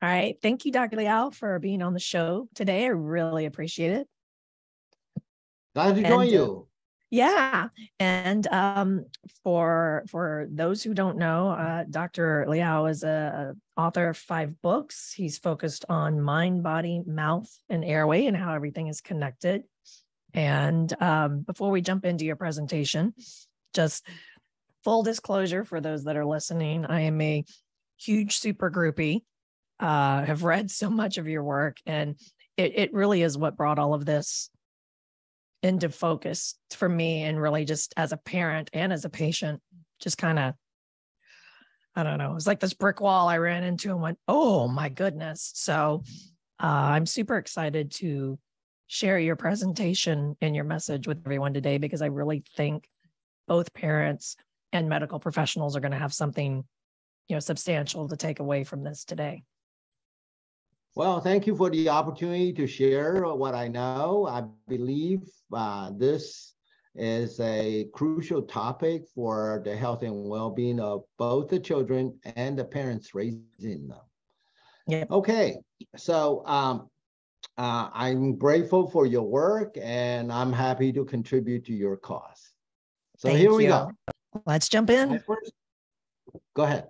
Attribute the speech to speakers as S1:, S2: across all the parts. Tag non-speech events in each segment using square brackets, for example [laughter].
S1: All right. Thank you, Dr. Liao, for being on the show today. I really appreciate it.
S2: Glad to join
S1: uh,
S2: you.
S1: Yeah, and um, for for those who don't know, uh, Dr. Liao is a, a author of five books. He's focused on mind, body, mouth, and airway, and how everything is connected. And um, before we jump into your presentation, just full disclosure for those that are listening, I am a huge super groupie. Uh, have read so much of your work, and it, it really is what brought all of this into focus for me and really just as a parent and as a patient just kind of i don't know it was like this brick wall i ran into and went oh my goodness. So uh, i'm super excited to share your presentation and your message with everyone today because i really think both parents and medical professionals are going to have something you know substantial to take away from this today
S2: Well, thank you for the opportunity to share what I know. I believe uh, this is a crucial topic for the health and well-being of both the children and the parents raising them.
S1: Yeah.
S2: Okay, so um, uh, I'm grateful for your work and I'm happy to contribute to your cause. So
S1: Thank
S2: here we
S1: you.
S2: go.
S1: let's jump in
S2: Go ahead.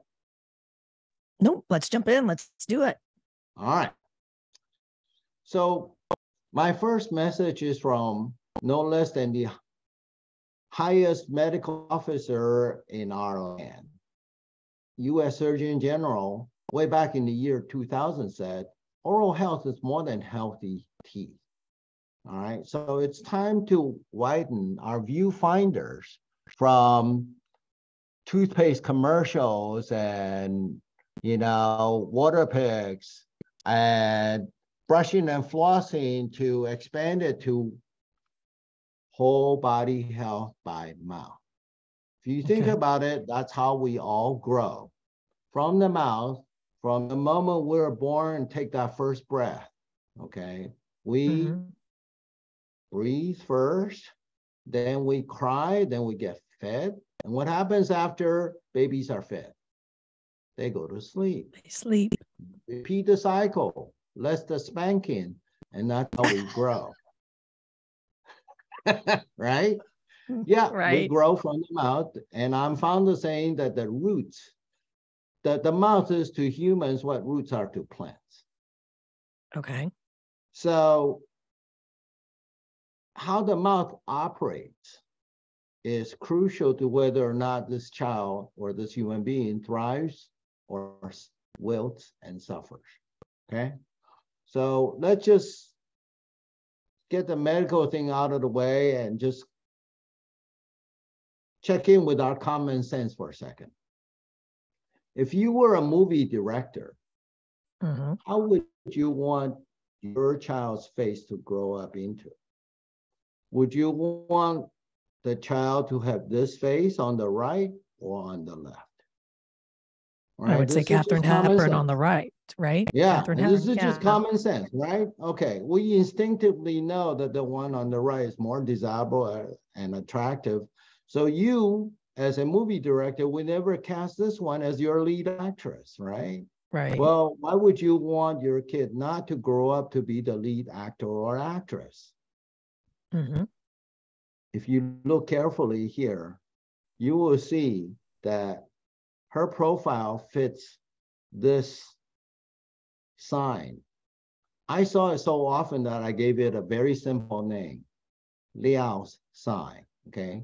S1: nope let's jump in let's do it
S2: All right. So my first message is from no less than the highest medical officer in our land. US Surgeon General, way back in the year 2000 said, oral health is more than healthy teeth. All right, so it's time to widen our viewfinders from toothpaste commercials and, you know, water picks and brushing and flossing to expand it to whole body health by mouth. If you think
S1: Okay.
S2: about it, that's how we all grow. From the mouth, from the moment we're born take that first breath, okay? We
S1: Mhm.
S2: breathe first, then we cry, then we get fed. And what happens after babies are fed? They go to sleep.
S1: They sleep
S2: Repeat the cycle, less the spanking, and that's how we grow. [laughs] right? Yeah, we grow from the mouth. And I'm fond of saying that the roots, that the mouth is to humans what roots are to plants.
S1: okay
S2: So how the mouth operates is crucial to whether or not this child or this human being thrives or wilts and suffers. Okay. So let's just get the medical thing out of the way and just check in with our common sense for a second. If you were a movie director,
S1: hmm
S2: how would you want your child's face to grow up into? Would you want the child to have this face on the right or on the left? All
S1: I would say
S2: this is just Katharine
S1: Hepburn on the right, right?
S2: Yeah, this is
S1: Hepburn,
S2: just
S1: yeah.
S2: common sense, right? Okay, we instinctively know that the one on the right is more desirable uh, and attractive. So you, as a movie director, would never cast this one as your lead actress, right?
S1: Right.
S2: Well, why would you want your kid not to grow up to be the lead actor or actress?
S1: hmm
S2: If you look carefully here, you will see that her profile fits this sign. I saw it so often that I gave it a very simple name, Liao's sign. Okay,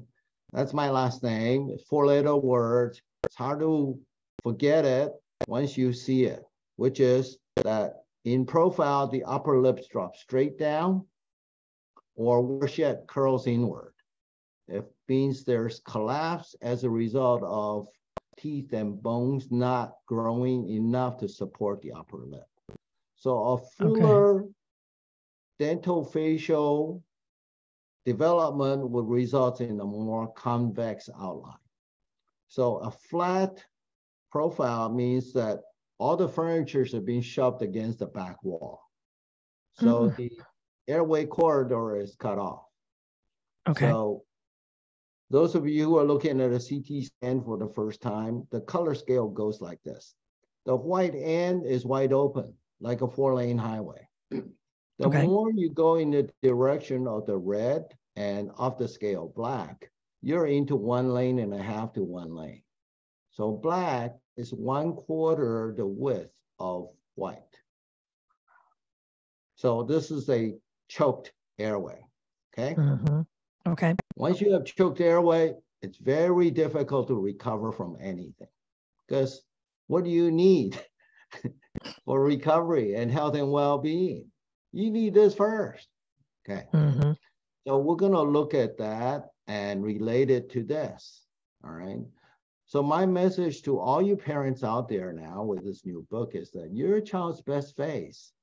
S2: that's my last name. Four letter words. It's hard to forget it once you see it, which is that in profile, the upper lips drop straight down or worse yet, curls inward. It means there's collapse as a result of teeth and bones not growing enough to support the upper lip. So a fuller dental facial development would result in a more convex outline. So a flat profile means that all the furnitures are being shoved against the back wall. So
S1: Mm.
S2: the airway corridor is cut off.
S1: Okay.
S2: So those of you who are looking at a CT scan for the first time, the color scale goes like this. the white end is wide open, like a four lane highway. [clears throat] The
S1: Okay.
S2: more you go in the direction of the red and off the scale black, you're into one lane and a half to one lane. So black is one quarter the width of white. So this is a choked airway, okay?
S1: Mhm. Okay.
S2: Once you have choked airway, it's very difficult to recover from anything. Because what do you need [laughs] [laughs] for recovery and health and well-being? You need this first. Okay.
S1: Mhm.
S2: So we're gonna look at that and relate it to this. All right. So my message to all you parents out there now with this new book is that your child's best face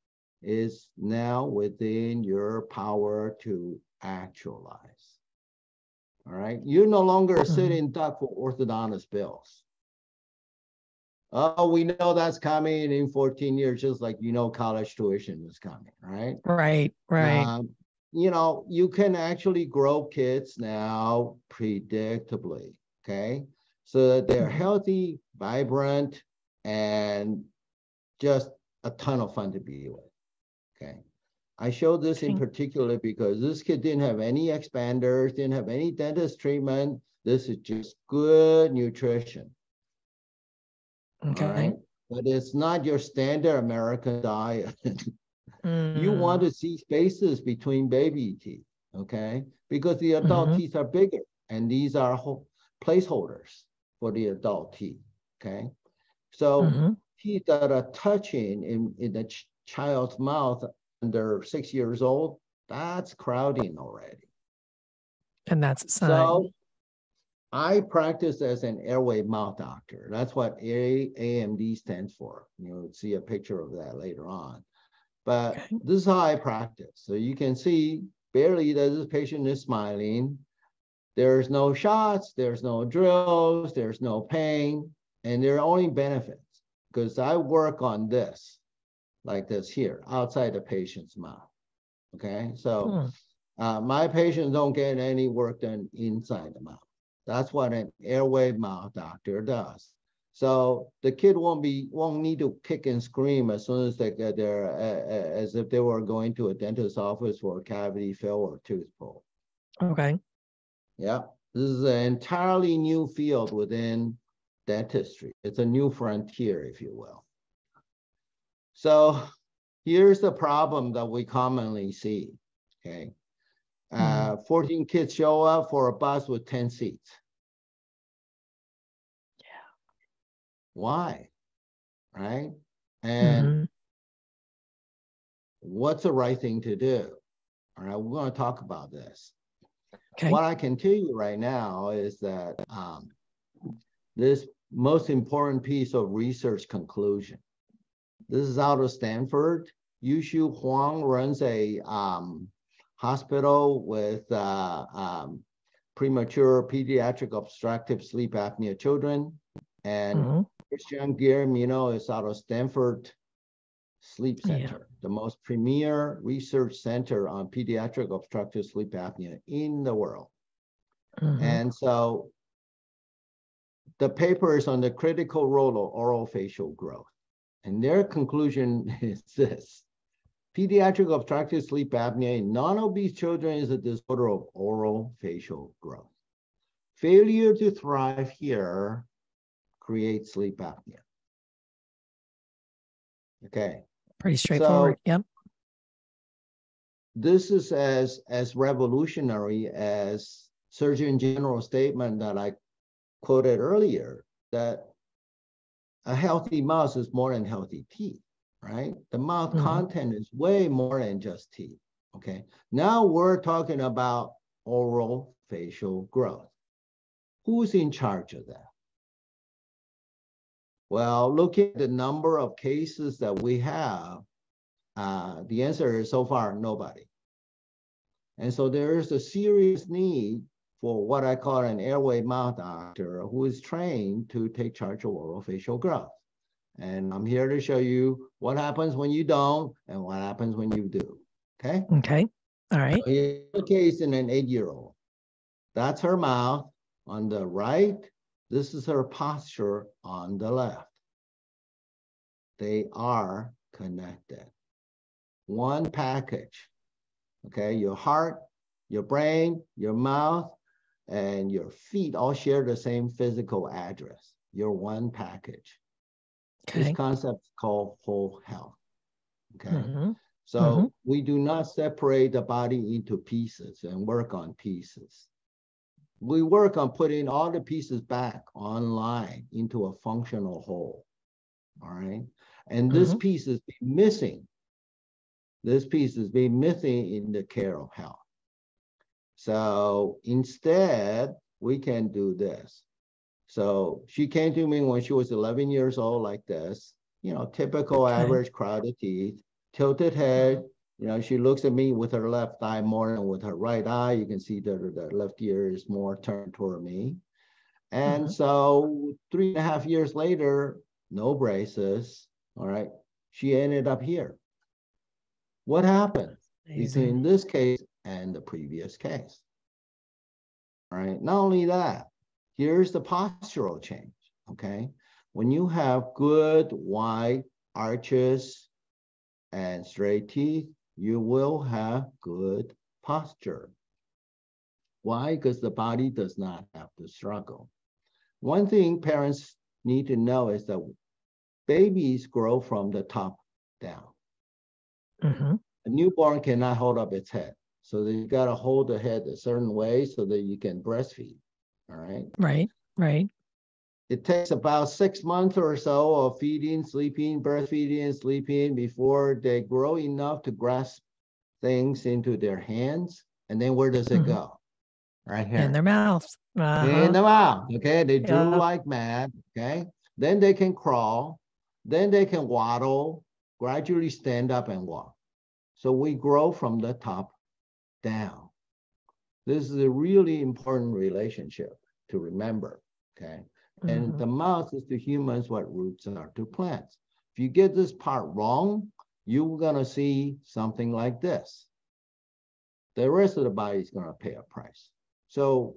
S2: is now within your power to actualize. All right. You're no longer a
S1: Mhm.
S2: sitting duck for orthodontist bills. Oh, we know that's coming in 14 years, just like you know college tuition is coming, right?
S1: Right. Right.
S2: Um, you know, you can actually grow kids now predictably, okay? So that they're
S1: Mhm.
S2: healthy, vibrant, and just a ton of fun to be with, okay? I showed this in particular because this kid didn't have any expanders, didn't have any dentist treatment. This is just good nutrition,
S1: okay.
S2: right? But it's not your standard American diet. [laughs] You
S1: Mm.
S2: want to see spaces between baby teeth, okay? Because the adult
S1: Mhm.
S2: teeth are bigger and these are ho- placeholders for the adult teeth, okay? So
S1: Mhm.
S2: teeth that are touching in, in the ch- child's mouth under six years old, that's crowding already.
S1: And that's a sign.
S2: So I practice as an airway mouth doctor. That's what AMD stands for. You'll see a picture of that later on. But
S1: Okay.
S2: this is how I practice. So you can see barely that this patient is smiling. There's no shots, there's no drills, there's no pain, and there are only benefits because I work on this, like this here, outside the patient's mouth. Okay, so
S1: Hmm.
S2: uh, my patients don't get any work done inside the mouth. That's what an airway mouth doctor does. So the kid won't be won't need to kick and scream as soon as they get there, uh, as if they were going to a dentist's office for a cavity fill or tooth pull.
S1: Okay.
S2: Yeah, this is an entirely new field within dentistry. It's a new frontier, if you will. So here's the problem that we commonly see. Okay. Uh, 14 kids show up for a bus with 10 seats. Yeah. Why? Right? And
S1: Mhm.
S2: what's the right thing to do? All right, we're going to talk about this.
S1: Okay.
S2: What I can tell you right now is that um, this most important piece of research conclusion. This is out of Stanford. Yushu Huang runs a um, hospital with uh, um, premature pediatric obstructive sleep apnea children. And
S1: Mhm.
S2: Christian Guilleminault is out of Stanford Sleep
S1: Yeah.
S2: Center, the most premier research center on pediatric obstructive sleep apnea in the world.
S1: Mhm.
S2: And so the paper is on the critical role of oral facial growth. And their conclusion [laughs] is this. Pediatric obstructive sleep apnea in non-obese children is a disorder of oral facial growth. Failure to thrive here creates sleep apnea. Okay,
S1: Pretty straightforward. Yep.
S2: this is as as revolutionary as Surgeon General statement that I quoted earlier that a healthy mouth is more than healthy teeth, right? The mouth
S1: Mhm.
S2: content is way more than just teeth. Okay. Now we're talking about oral facial growth. Who's in charge of that? Well, look at the number of cases that we have. Uh, the answer is so far nobody. And so there is a serious need for what I call an airway mouth doctor who is trained to take charge of oral facial growth. And I'm here to show you what happens when you don't and what happens when you do. Okay.
S1: Okay. All right.
S2: So Here's a case in an eight-year-old. That's her mouth on the right. This is her posture on the left. they are connected. One package. Okay, your heart, your brain, your mouth, and your feet all share the same physical address. You're one package. Okay. This concept is called whole health. Okay. Mm-hmm. So mm-hmm. we do not separate the body into pieces and work on pieces. We work on putting all the pieces back online into a functional whole. All right. And this mm-hmm. piece is missing. This piece is being missing in the care of health. So instead, we can do this. So she came to me when she was 11 years old, like this, you know, typical okay. average crowded teeth, tilted head. You know, she looks at me with her left eye more than with her right eye. You can see that the left ear is more turned toward me. And mm-hmm. so three and a half years later, no braces. All right. She ended up here. What happened between this case and the previous case? All right. Not only that, here's the postural change. Okay. When you have good wide arches and straight teeth, you will have good posture. Why? Because the body does not have to struggle. One thing parents need to know is that babies grow from the top down. Mm-hmm. A newborn cannot hold up its head. So you got to hold the head a certain way so that you can breastfeed. All right.
S1: Right. Right.
S2: It takes about six months or so of feeding, sleeping, breastfeeding, sleeping before they grow enough to grasp things into their hands. And then where does it mm-hmm. go?
S1: Right here. In their mouths.
S2: Uh-huh. In the mouth. Okay. They drool yeah. like mad. Okay. Then they can crawl. Then they can waddle, gradually stand up and walk. So we grow from the top down. This is a really important relationship to remember, okay? Mm-hmm. And the mouth is to humans what roots are to plants. If you get this part wrong, you're gonna see something like this. The rest of the body is gonna pay a price. So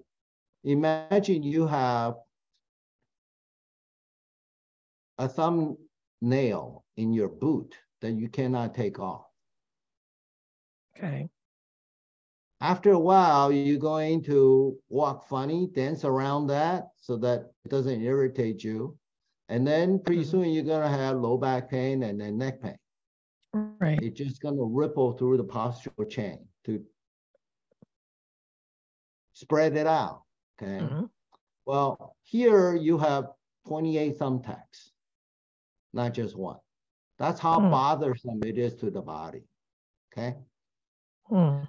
S2: imagine you have a thumbnail in your boot that you cannot take off.
S1: Okay.
S2: After a while, you're going to walk funny, dance around that so that it doesn't irritate you. And then pretty mm-hmm. soon you're gonna have low back pain and then neck pain.
S1: Right.
S2: It's just gonna ripple through the postural chain to spread it out. Okay. Mm-hmm. Well, here you have 28 thumbtacks, not just one. That's how mm. bothersome it is to the body. Okay.
S1: Mm.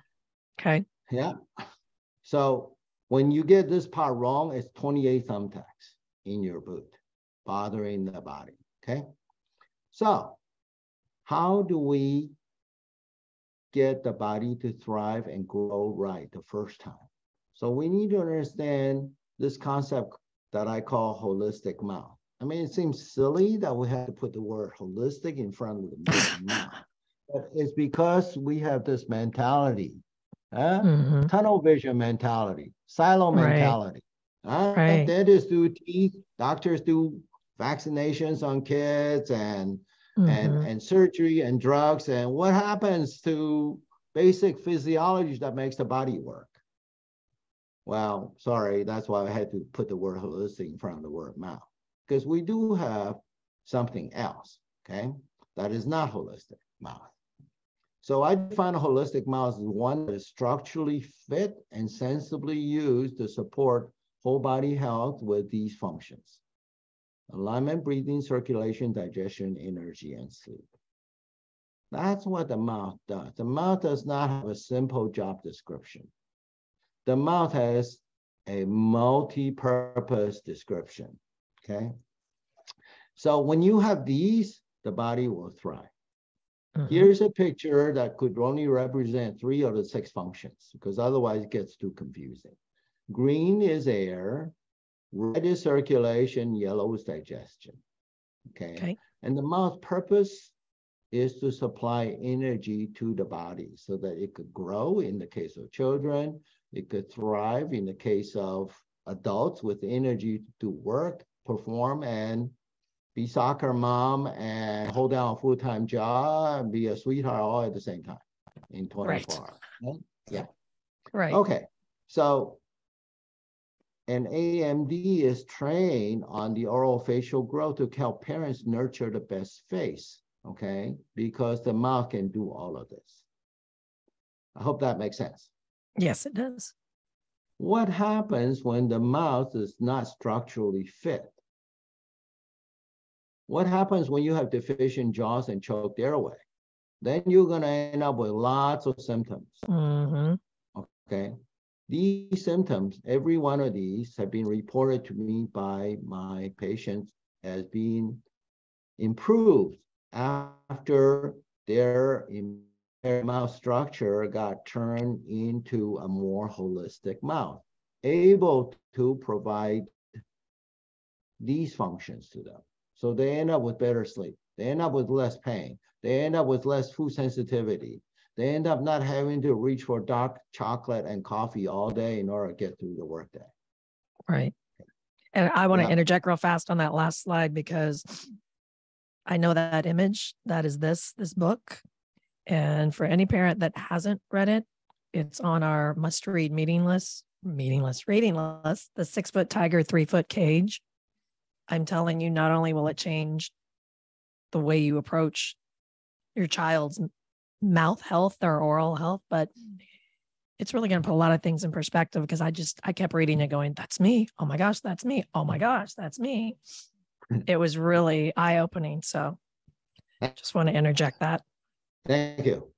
S1: Okay.
S2: Yeah. So when you get this part wrong, it's 28 thumbtacks in your boot, bothering the body. Okay. So how do we get the body to thrive and grow right the first time? So we need to understand this concept that I call holistic mouth. I mean, it seems silly that we have to put the word holistic in front of the [laughs] mouth, but it's because we have this mentality uh, mm-hmm. tunnel vision mentality, silo right. mentality. Uh, right. Dentists do teeth, doctors do vaccinations on kids and mm-hmm. and and surgery and drugs. And what happens to basic physiology that makes the body work? Well, sorry, that's why I had to put the word holistic in front of the word mouth. Because we do have something else, okay, that is not holistic mouth. So I define a holistic mouth as one that is structurally fit and sensibly used to support whole body health with these functions. Alignment, breathing, circulation, digestion, energy, and sleep. That's what the mouth does. The mouth does not have a simple job description. The mouth has a multi-purpose description, okay? So when you have these, the body will thrive. Mm-hmm. Here's a picture that could only represent three of the six functions because otherwise it gets too confusing. Green is air, red is circulation, yellow is digestion. Okay. okay. And the mouth purpose is to supply energy to the body so that it could grow in the case of children, it could thrive in the case of adults with energy to work, perform, and be soccer mom and hold down a full-time job and be a sweetheart all at the same time in 24
S1: Right.
S2: hours. right? Yeah.
S1: Right.
S2: Okay. So an AMD is trained on the oral facial growth to help parents nurture the best face. Okay. Because the mouth can do all of this. I hope that makes sense.
S1: Yes, it does.
S2: What happens when the mouth is not structurally fit? What happens when you have deficient jaws and choked airway? Then you're going to end up with lots of symptoms.
S1: hmm
S2: Okay. These symptoms, every one of these have been reported to me by my patients as being improved after their mouth structure got turned into a more holistic mouth, able to provide these functions to them. So they end up with better sleep. They end up with less pain. They end up with less food sensitivity they end up not having to reach for dark chocolate and coffee all day in order to get through the workday.
S1: Right. And I want to interject real fast on that last slide because I know that image. That is this, this book. And for any parent that hasn't read it, it's on our must read meeting list, meeting list, reading list, the six foot tiger, three foot cage. I'm telling you, not only will it change the way you approach your child's mouth health or oral health, but it's really going to put a lot of things in perspective because I just I kept reading it going, that's me. Oh my gosh, that's me. Oh my gosh, that's me. [laughs] It was really eye-opening. So I just want to interject that.
S2: Thank you,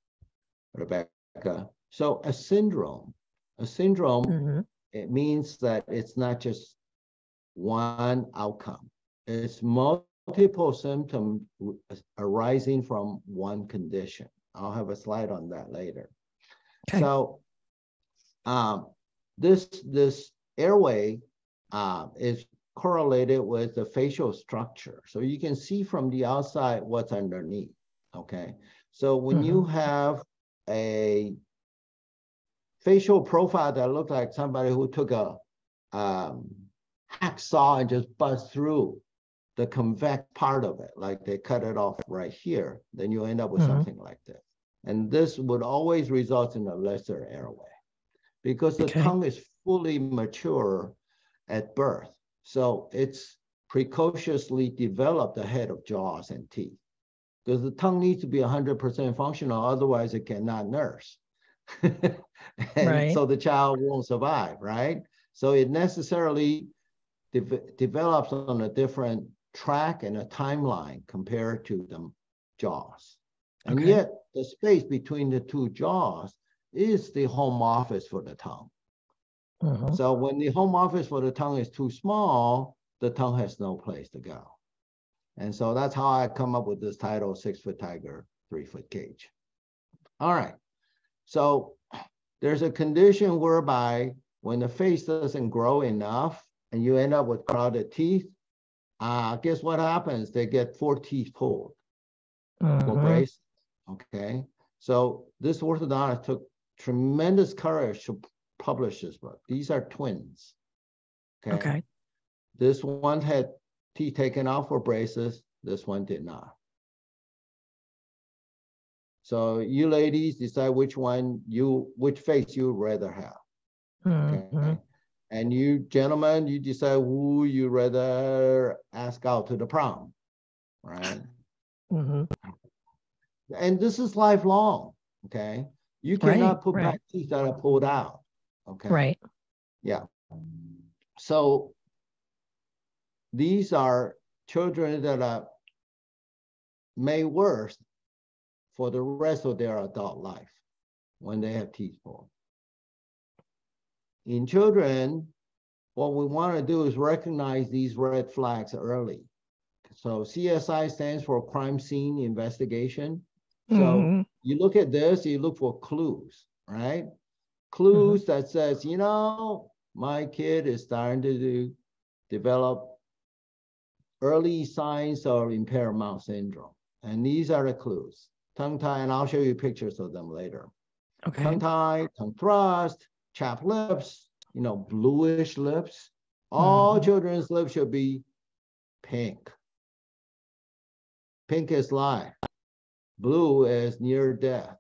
S2: Rebecca. So a syndrome, a syndrome,
S1: Mhm.
S2: it means that it's not just one outcome. It's multiple symptoms arising from one condition. I'll have a slide on that later.
S1: Okay.
S2: So um, this this airway uh, is correlated with the facial structure. So you can see from the outside what's underneath. Okay. So when you have a facial profile that looks like somebody who took a um, hacksaw and just buzzed through the convex part of it, like they cut it off right here, then you end up with
S1: Mhm.
S2: something like this. And this would always result in a lesser airway because the
S1: Okay.
S2: tongue is fully mature at birth. So it's precociously developed ahead of jaws and teeth. Because the tongue needs to be 100% functional, otherwise it cannot nurse. [laughs] and
S1: Right.
S2: so the child won't survive, right? So it necessarily de- develops on a different track and a timeline compared to the jaws. And
S1: Okay.
S2: yet the space between the two jaws is the home office for the tongue.
S1: Mhm.
S2: So when the home office for the tongue is too small, the tongue has no place to go. And so that's how I come up with this title, Six Foot Tiger, Three Foot Cage. All right. So there's a condition whereby when the face doesn't grow enough and you end up with crowded teeth, uh, guess what happens? They get four teeth pulled for
S1: Mhm.
S2: braces. Okay. So this orthodontist took tremendous courage to publish this book. These are twins.
S1: Okay. okay.
S2: This one had teeth taken out for braces. This one did not. So you ladies decide which one you, which face you'd rather have. Okay.
S1: Mhm.
S2: And you gentlemen, you decide who you rather ask out to the prom, right?
S1: Mhm.
S2: And this is lifelong, okay? You
S1: Right,
S2: cannot put
S1: right.
S2: back teeth that are pulled out, okay?
S1: Right.
S2: Yeah. So these are children that are made worse for the rest of their adult life when they have teeth pulled. In children, what we want to do is recognize these red flags early. So CSI stands for crime scene investigation. So
S1: Mhm.
S2: you look at this, you look for clues, right? Clues that says, you know, my kid is starting to do, develop early signs of impaired mouth syndrome. And these are the clues. Tongue tie, and I'll show you pictures of them later.
S1: Okay.
S2: Tongue tie, tongue thrust, chapped lips, you know, bluish lips. All
S1: Mhm.
S2: children's lips should be pink. pink is life, blue is near death.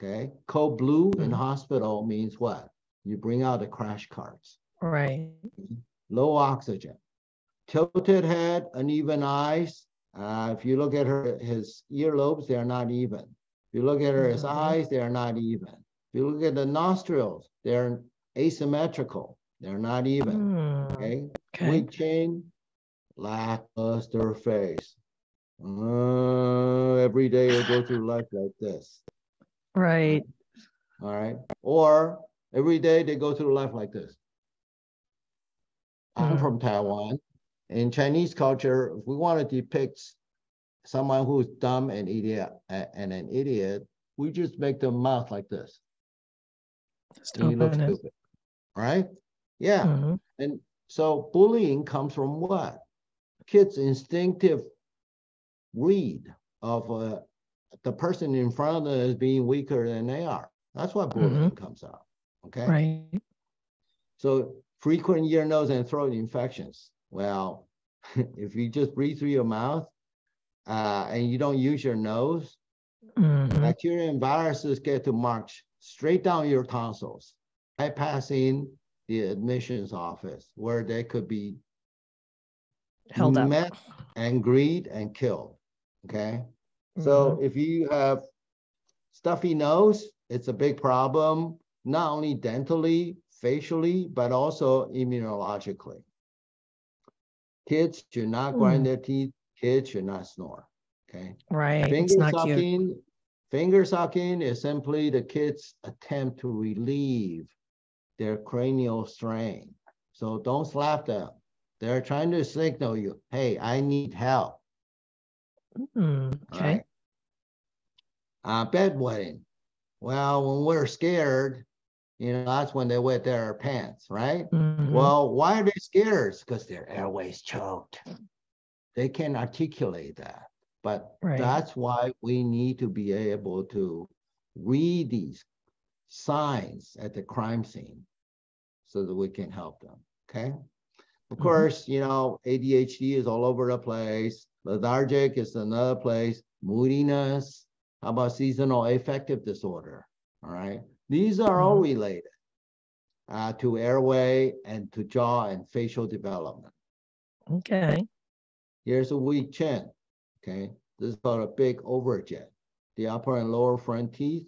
S2: Okay, code blue in
S1: Mhm.
S2: hospital means what? You bring out the crash carts,
S1: Right.
S2: low oxygen, tilted head, uneven eyes. Uh, if you look at her, his earlobes, they are not even. If you look at her, his
S1: Mhm.
S2: eyes, they are not even. If you look at the nostrils, they're asymmetrical. They're not even.
S1: Mm,
S2: Okay,
S1: Okay.
S2: weak chin, lackluster face. Uh, every day you go [sighs] through life like this.
S1: Right.
S2: All right. Or every day they go through life like this. I'm
S1: Mm.
S2: from Taiwan. In Chinese culture, if we want to depict someone who's dumb and idiot and an idiot, we just make the mouth like this. You look
S1: Stupid.
S2: Right? Yeah.
S1: Mhm.
S2: And so bullying comes from what? Kids' instinctive read of uh, the person in front of them as being weaker than they are. That's why bullying comes out. Okay.
S1: Right.
S2: So frequent ear, nose, and throat infections. Well, [laughs] if you just breathe through your mouth uh, and you don't use your nose,
S1: Mhm.
S2: bacteria and viruses get to march straight down your tonsils, bypassing the admissions office where they could be
S1: Held up.
S2: and greed and killed. Okay. So
S1: Mhm.
S2: if you have stuffy nose, it's a big problem, not only dentally, facially, but also immunologically. Kids should not grind
S1: Hmm.
S2: their teeth. Kids should not snore. Okay.
S1: right. It's
S2: Finger
S1: not cute.
S2: Finger sucking is simply the kids' attempt to relieve their cranial strain. So don't slap them. They're trying to signal you, hey, I need help.
S1: Mm, Okay.
S2: right? Uh, bedwetting. Well, when we're scared, you know, that's when they wet their pants, right?
S1: Mhm.
S2: Well, why are they scared? Because their airways choked. They can articulate that. But
S1: Right.
S2: that's why we need to be able to read these signs at the crime scene so that we can help them. Okay. Of
S1: Mhm.
S2: course, you know, ADHD is all over the place. Lethargic is another place. Moodiness. How about seasonal affective disorder? All right. These are all
S1: Mhm.
S2: related uh, to airway and to jaw and facial development.
S1: Okay.
S2: Here's a weak chin. Okay, this is called a big overjet. The upper and lower front teeth,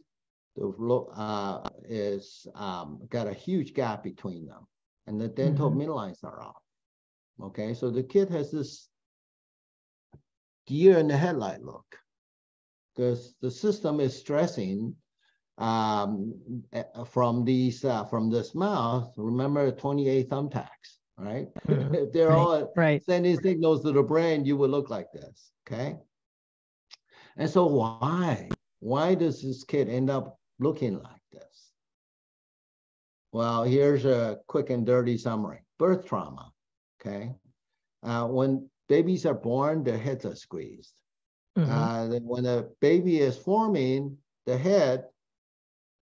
S2: the uh, is um, got a huge gap between them, and the dental
S1: Mhm.
S2: midlines are off. Okay, so the kid has this deer in the headlight look because the system is stressing um, eh, from these uh, from this mouth. Remember 28 thumbtacks, right?
S1: Mhm. [laughs]
S2: if they're
S1: Right.
S2: all
S1: Right.
S2: sending signals to the brain, you would look like this. Okay. And so why? Why does this kid end up looking like this? Well, here's a quick and dirty summary. Birth trauma. Okay. Uh, when babies are born, their heads are squeezed.
S1: Mhm.
S2: Uh, then when a baby is forming, the head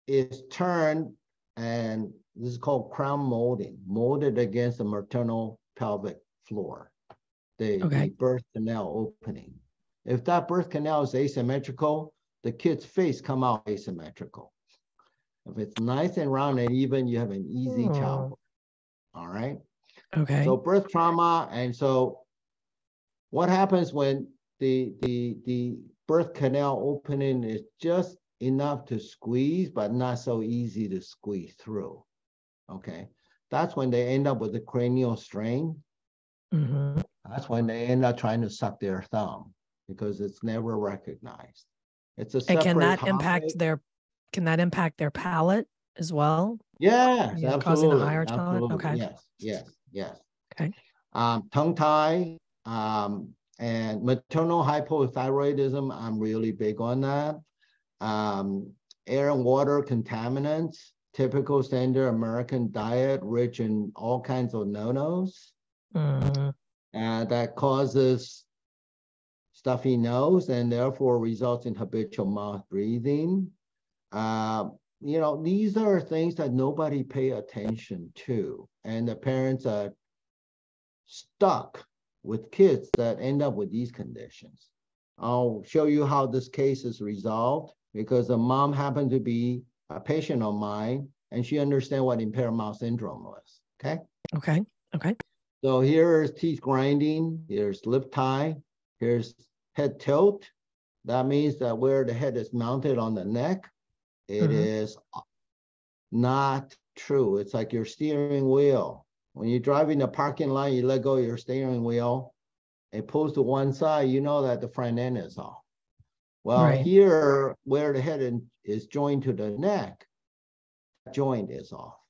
S2: is turned and this is called crown molding, molded against the maternal pelvic floor, the, the birth canal opening. If that birth canal is asymmetrical, the kid's face come out asymmetrical. If it's nice and round and even, you have an easy hmm.
S1: Oh.
S2: childbirth. All right.
S1: Okay.
S2: So birth trauma, and so what happens when the the the birth canal opening is just enough to squeeze, but not so easy to squeeze through. Okay, that's when they end up with a cranial strain.
S1: Mhm.
S2: That's when they end up trying to suck their thumb because it's never recognized. It's a
S1: And can that impact their can that impact their palate as well?
S2: Yes,
S1: you know, causing a higher
S2: absolutely.
S1: Okay.
S2: Yes, yes, yes.
S1: Okay.
S2: Um, tongue tie, um, and maternal hypothyroidism, I'm really big on that. Um, air and water contaminants, typical standard American diet, rich in all kinds of no-nos. And that causes stuffy nose and therefore results in habitual mouth breathing. Uh, you know, these are things that nobody pay attention to. And the parents are stuck with kids that end up with these conditions. I'll show you how this case is resolved because the mom happened to be a patient of mine and she understand what impaired mouth syndrome was. Okay.
S1: Okay. Okay.
S2: So here is teeth grinding. Here's lip tie. Here's head tilt. That means that where the head is mounted on the neck, it
S1: Mhm.
S2: is not true. It's like your steering wheel. When you drive in the parking lot, you let go of your steering wheel. It pulls to one side, you know that the front end is off. Well,
S1: Right.
S2: here where the head is joined to the neck, joint is off.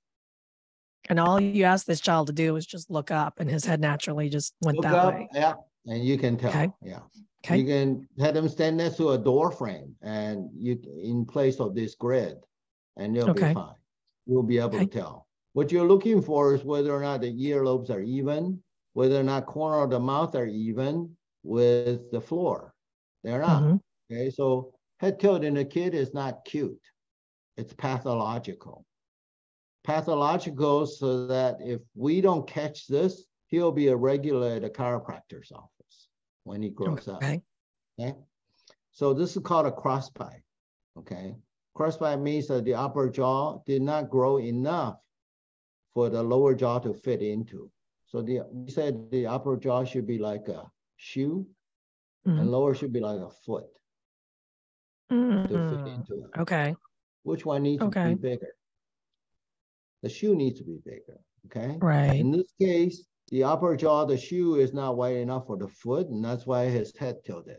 S1: And all you asked this child to do was just look up, and his head naturally just went
S2: Look
S1: that
S2: up,
S1: way.
S2: yeah, and you can tell,
S1: Okay.
S2: yeah.
S1: Okay.
S2: You can have them stand next to a door frame and you, in place of this grid, and they'll be
S1: Okay.
S2: fine. You'll be able to tell. What you're looking for is whether or not the earlobes are even, whether or not corner of the mouth are even with the floor. They're not,
S1: Mhm.
S2: okay? So head tilt in a kid is not cute. It's pathological. Pathological so that if we don't catch this, he'll be a regular at a chiropractor's office when he grows up.
S1: Okay.
S2: Okay. So this is called a crossbite. Okay. Crossbite means that the upper jaw did not grow enough for the lower jaw to fit into. So the we said the upper jaw should be like a shoe
S1: Mhm.
S2: and lower should be like a foot to fit
S1: Mm,
S2: into it.
S1: Okay.
S2: Which one needs to be bigger? The shoe needs to be bigger. Okay.
S1: Right.
S2: In this case, the upper jaw, the shoe is not wide enough for the foot, and that's why his head tilted.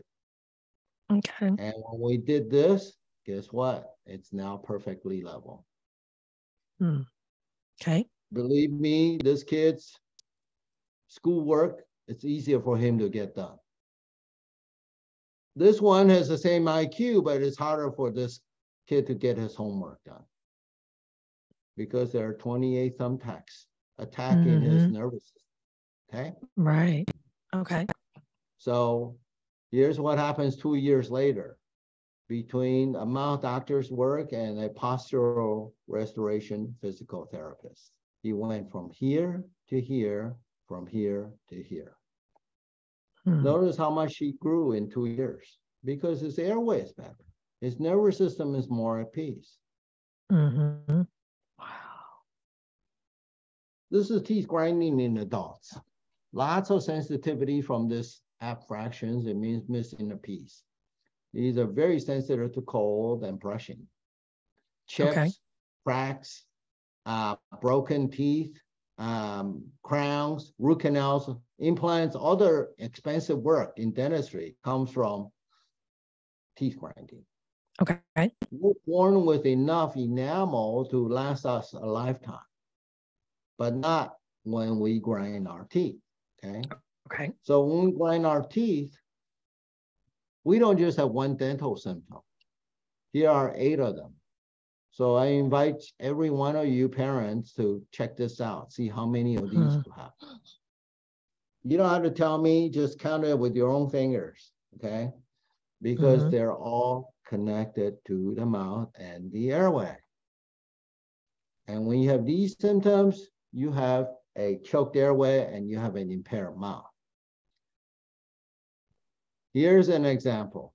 S1: Okay.
S2: And when we did this, guess what? It's now perfectly level. Hmm.
S1: Okay.
S2: Believe me, this kid's schoolwork, it's easier for him to get done. This one has the same IQ, but it's harder for this kid to get his homework done. Because there are 28 thumbtacks attacking his
S1: Mhm.
S2: nervous system. Okay.
S1: Right. Okay.
S2: So here's what happens two years later between a mouth doctor's work and a postural restoration physical therapist. He went from here to here, from here to here.
S1: Hmm.
S2: Notice how much he grew in two years because his airway is better. His nervous system is more at peace.
S1: Mhm.
S2: This is teeth grinding in adults. Lots of sensitivity from this abfractions. It means missing a piece. These are very sensitive to cold and brushing. Chips,
S1: Okay.
S2: cracks, uh, broken teeth, um, crowns, root canals, implants, other expensive work in dentistry comes from teeth grinding.
S1: Okay.
S2: We're born with enough enamel to last us a lifetime, but not when we grind our teeth. Okay.
S1: Okay.
S2: So when we grind our teeth, we don't just have one dental symptom. Here are eight of them. So I invite every one of you parents to check this out, see how many of these
S1: Hmm.
S2: you have. You don't have to tell me, just count it with your own fingers, okay? Because
S1: Mhm.
S2: they're all connected to the mouth and the airway. And when you have these symptoms, you have a choked airway and you have an impaired mouth. Here's an example.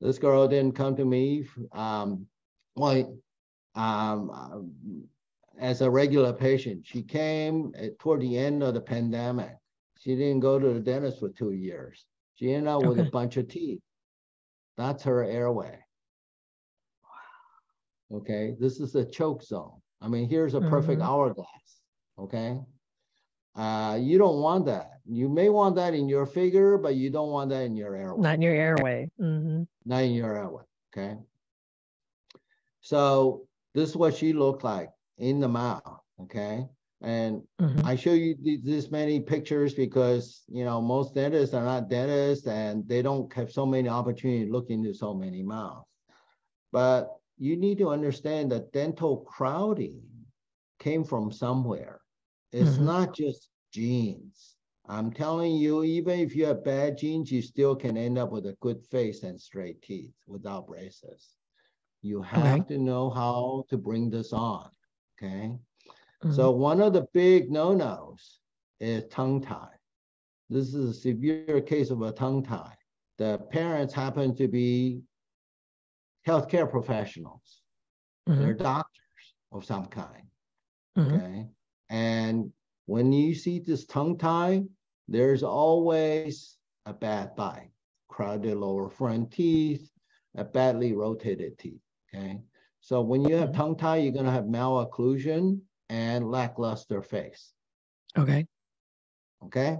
S2: This girl didn't come to me um, well, um, um, as a regular patient. She came at, toward the end of the pandemic. She didn't go to the dentist for two years. She ended up with a bunch of teeth. That's her airway. Okay, this is a choke zone. I mean, here's a perfect
S1: Mhm.
S2: hourglass. Okay. Uh, you don't want that. You may want that in your figure, but you don't want that in your airway
S1: Not in your airway. hmm
S2: not in your airway, okay? So this is what she looked like in the mouth, okay? And
S1: hmm
S2: I show you th- this many pictures because, you know, most dentists are not dentists and they don't have so many opportunities to look into so many mouths. But you need to understand that dental crowding came from somewhere. It's
S1: Mhm.
S2: not just genes. I'm telling you, even if you have bad genes, you still can end up with a good face and straight teeth without braces. You have to know how to bring this on, okay?
S1: Mm-hmm.
S2: So one of the big no-nos is tongue tie. This is a severe case of a tongue tie. the parents happen to be healthcare professionals.
S1: Mhm.
S2: They're doctors of some kind.
S1: Mhm.
S2: Okay. And when you see this tongue tie, there's always a bad bite, crowded lower front teeth, a badly rotated teeth. Okay. So when you have
S1: Mhm.
S2: tongue tie, you're gonna have malocclusion and lackluster face.
S1: Okay.
S2: Okay.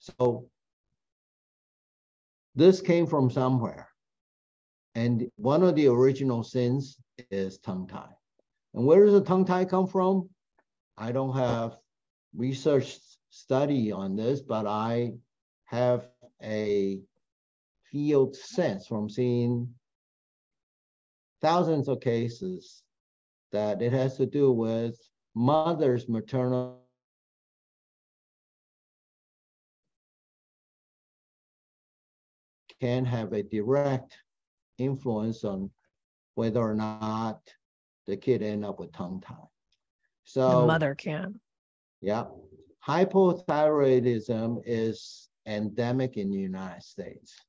S2: So this came from somewhere. And one of the original sins is tongue tie. And where does the tongue tie come from? I don't have research study on this, but I have a field sense from seeing thousands of cases that it has to do with mother's maternal can have a direct influence on whether or not the kid end up with tongue tie. So
S1: the mother can.
S2: yeah, hypothyroidism is endemic in the United States.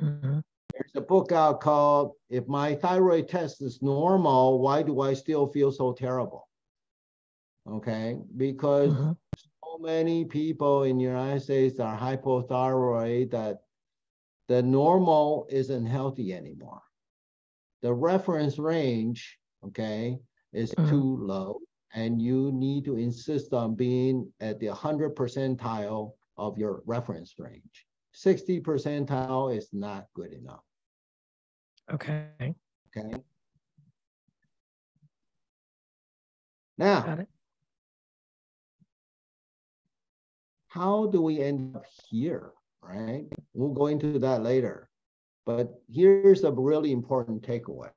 S1: Mhm.
S2: There's a book out called "If My Thyroid Test Is Normal, Why Do I Still Feel So Terrible?" Okay, because
S1: Mhm.
S2: so many people in the United States are hypothyroid that the normal isn't healthy anymore. The reference range, okay, is
S1: Mhm.
S2: too low, and you need to insist on being at the 100 percentile of your reference range. 60 percentile is not good enough,
S1: Okay.
S2: okay? Now, how do we end up here, right? We'll go into that later. But here's a really important takeaway.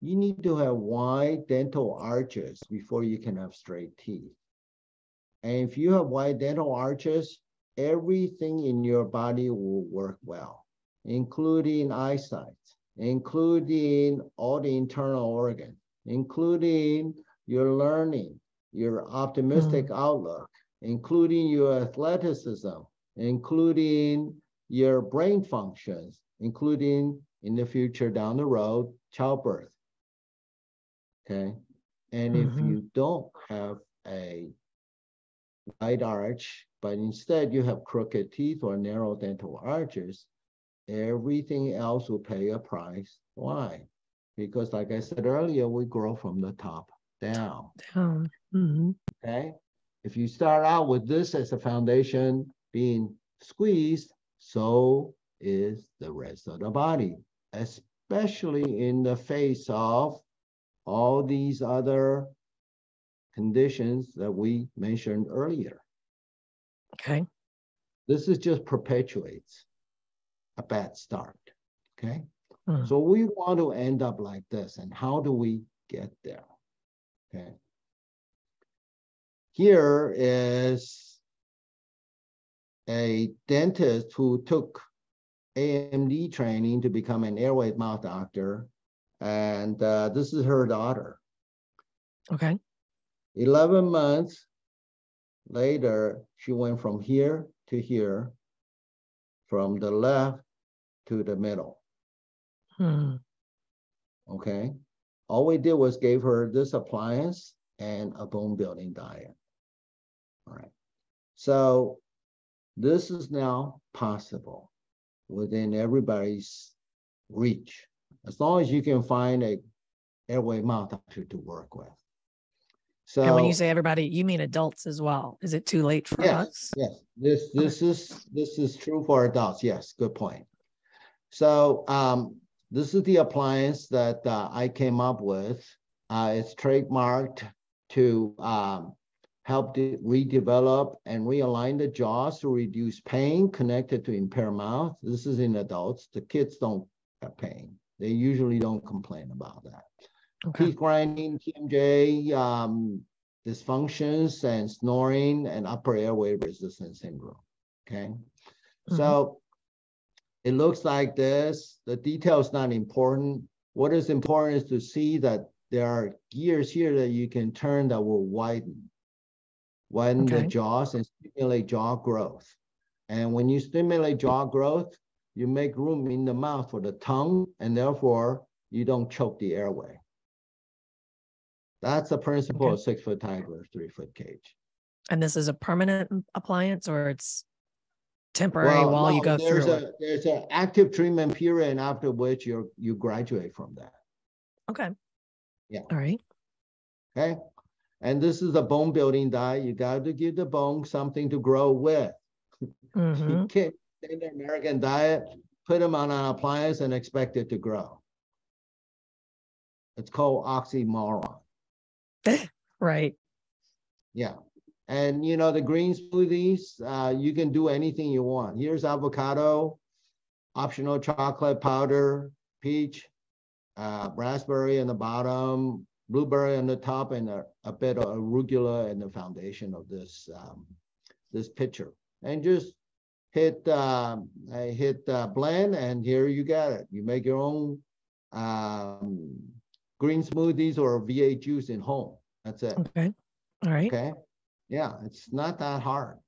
S2: You need to have wide dental arches before you can have straight teeth. And if you have wide dental arches, everything in your body will work well, including eyesight, including all the internal organs, including your learning, your optimistic hmm. outlook, including your athleticism, including your brain functions, including in the future down the road, childbirth. Okay. And if
S1: Mhm.
S2: you don't have a wide arch, but instead you have crooked teeth or narrow dental arches, everything else will pay a price. Why? Because, like I said earlier, we grow from the top down.
S1: Down. Mhm.
S2: Okay. If you start out with this as a foundation being squeezed, so is the rest of the body, especially in the face of all these other conditions that we mentioned earlier.
S1: Okay.
S2: This is just perpetuates a bad start. Okay.
S1: Mm.
S2: So we want to end up like this. And how do we get there? Okay. Here is a dentist who took AMD training to become an airway mouth doctor. And uh, this is her daughter.
S1: Okay.
S2: 11 months later, she went from here to here, from the left to the middle.
S1: Hmm.
S2: Okay. All we did was gave her this appliance and a bone building diet. All right. So this is now possible within everybody's reach, as long as you can find a airway mouth doctor to work with. So
S1: and when you say everybody, you mean adults as well. Is it too late for
S2: Yes,
S1: us?
S2: yes, this, this is, this is true for adults. Yes, good point. So, um, this is the appliance that, uh, I came up with. Uh, it's trademarked to, um, help de- redevelop and realign the jaws to reduce pain connected to impaired mouth. This is in adults. The kids don't have pain. They usually don't complain about that
S1: Okay.
S2: teeth grinding, TMJ, um, dysfunctions and snoring and upper airway resistance syndrome. Okay.
S1: Mhm.
S2: So it looks like this. The detail is not important. What is important is to see that there are gears here that you can turn that will widen, widen the jaws and stimulate jaw growth. And when you stimulate jaw growth, you make room in the mouth for the tongue, and therefore you don't choke the airway. That's the principle
S1: Okay.
S2: of six foot tiger, three foot cage.
S1: And this is a permanent appliance or it's temporary
S2: Well,
S1: while you go
S2: there's
S1: through
S2: a
S1: it?
S2: there's an active treatment period after which you're you graduate from that.
S1: Okay.
S2: Yeah.
S1: All right.
S2: Okay. And this is a bone building diet. You got to give the bone something to grow with.
S1: Mhm.
S2: You can't in the American diet, put them on an appliance and expect it to grow. It's called oxymoron. [laughs]
S1: Right.
S2: Yeah. And you know, the green smoothies, uh, you can do anything you want. Here's avocado, optional chocolate powder, peach, uh, raspberry in the bottom, blueberry on the top, and a, a bit of arugula in the foundation of this um, this pitcher. And just hit um, I hit uh, blend, and here you got it. You make your own um, green smoothies or V8 juice in home. That's it.
S1: Okay. All right.
S2: Okay. Yeah, it's not that hard.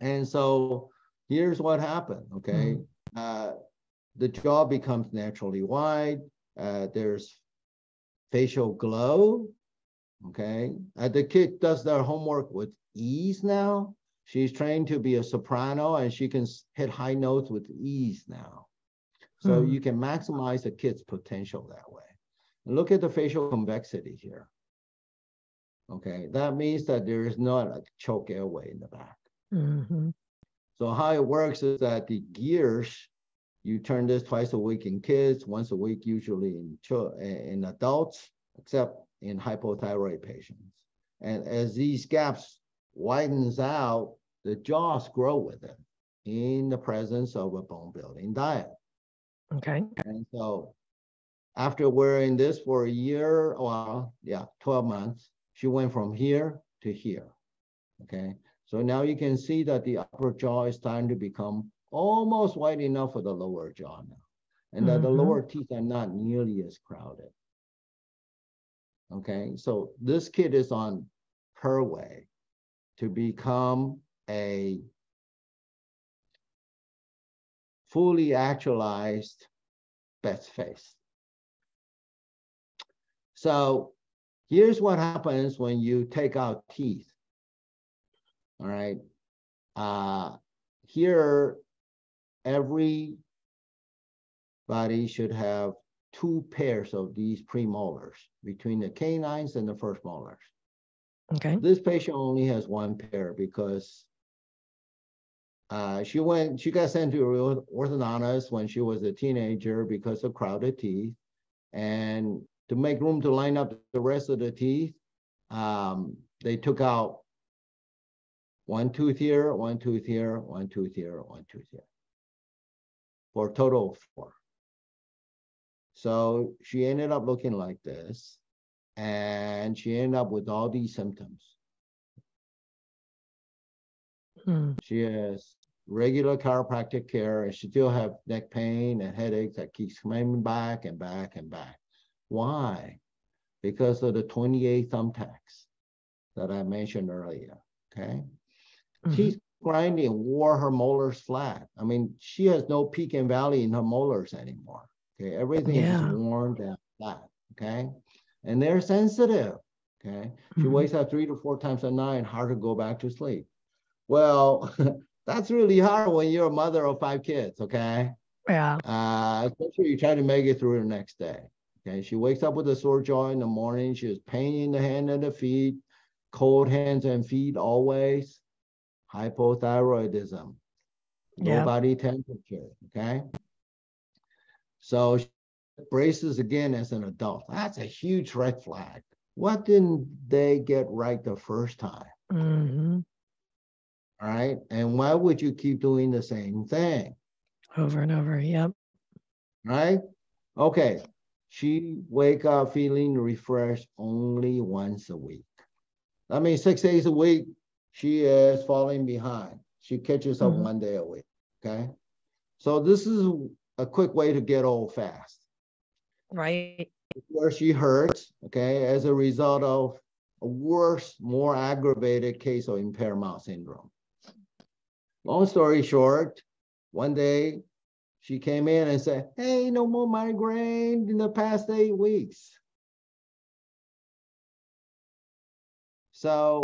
S2: And so here's what happened. Okay. Uh, the jaw becomes naturally wide. Uh, there's facial glow. Okay. Uh, the kid does their homework with ease now. She's trained to be a soprano and she can hit high notes with ease now. So
S1: Hmm.
S2: you can maximize the kid's potential that way. And look at the facial convexity here. Okay, that means that there is not a choke airway in the back.
S1: Mhm.
S2: So how it works is that the gears, you turn this twice a week in kids, once a week usually in in adults, except in hypothyroid patients. And as these gaps widens out, the jaws grow with it in the presence of a bone building diet.
S1: Okay.
S2: And so after wearing this for a year, well, yeah, 12 months, she went from here to here. Okay. So now you can see that the upper jaw is starting to become almost wide enough for the lower jaw now. And that the
S1: Mhm.
S2: lower teeth are not nearly as crowded. Okay. So this kid is on her way to become a fully actualized best face. So here's what happens when you take out teeth. All right. Uh, here, every body should have two pairs of these premolars between the canines and the first molars.
S1: Okay.
S2: This patient only has one pair because uh, she went, she got sent to a ortho- orthodontist when she was a teenager because of crowded teeth. And to make room to line up the rest of the teeth, um, they took out one tooth here, one tooth here, one tooth here, one tooth here. For a total of four. So she ended up looking like this. And she ended up with all these symptoms.
S1: Hmm.
S2: She has regular chiropractic care and she still have neck pain and headaches that keeps coming back and back and back. Why? Because of the 28 thumbtacks that I mentioned earlier. Okay.
S1: Mhm.
S2: Teeth grinding wore her molars flat. I mean, she has no peak and valley in her molars anymore. Okay. Everything
S1: Yeah.
S2: is worn down flat. Okay. And they're sensitive. Okay. She
S1: Mhm.
S2: wakes up three to four times a night, hard to go back to sleep. Well, [laughs] that's really hard when you're a mother of five kids, okay?
S1: Yeah.
S2: Uh, especially you try to make it through the next day. Okay. She wakes up with a sore jaw in the morning. She has pain in the hand and the feet, cold hands and feet always, hypothyroidism, low body temperature. Okay. So braces again as an adult. That's a huge red flag. What didn't they get right the first time?
S1: hmm
S2: All right. And why would you keep doing the same thing?
S1: Over and over. Yep.
S2: Right? Okay. She wake up feeling refreshed only once a week. I mean, six days a week, she is falling behind. She catches up
S1: Mhm.
S2: one day a week. Okay. So this is a quick way to get old fast.
S1: Right.
S2: Where she hurts, okay, as a result of a worse, more aggravated case of impaired mouth syndrome. Long story short, one day she came in and said, Hey, no more migraine in the past eight weeks. So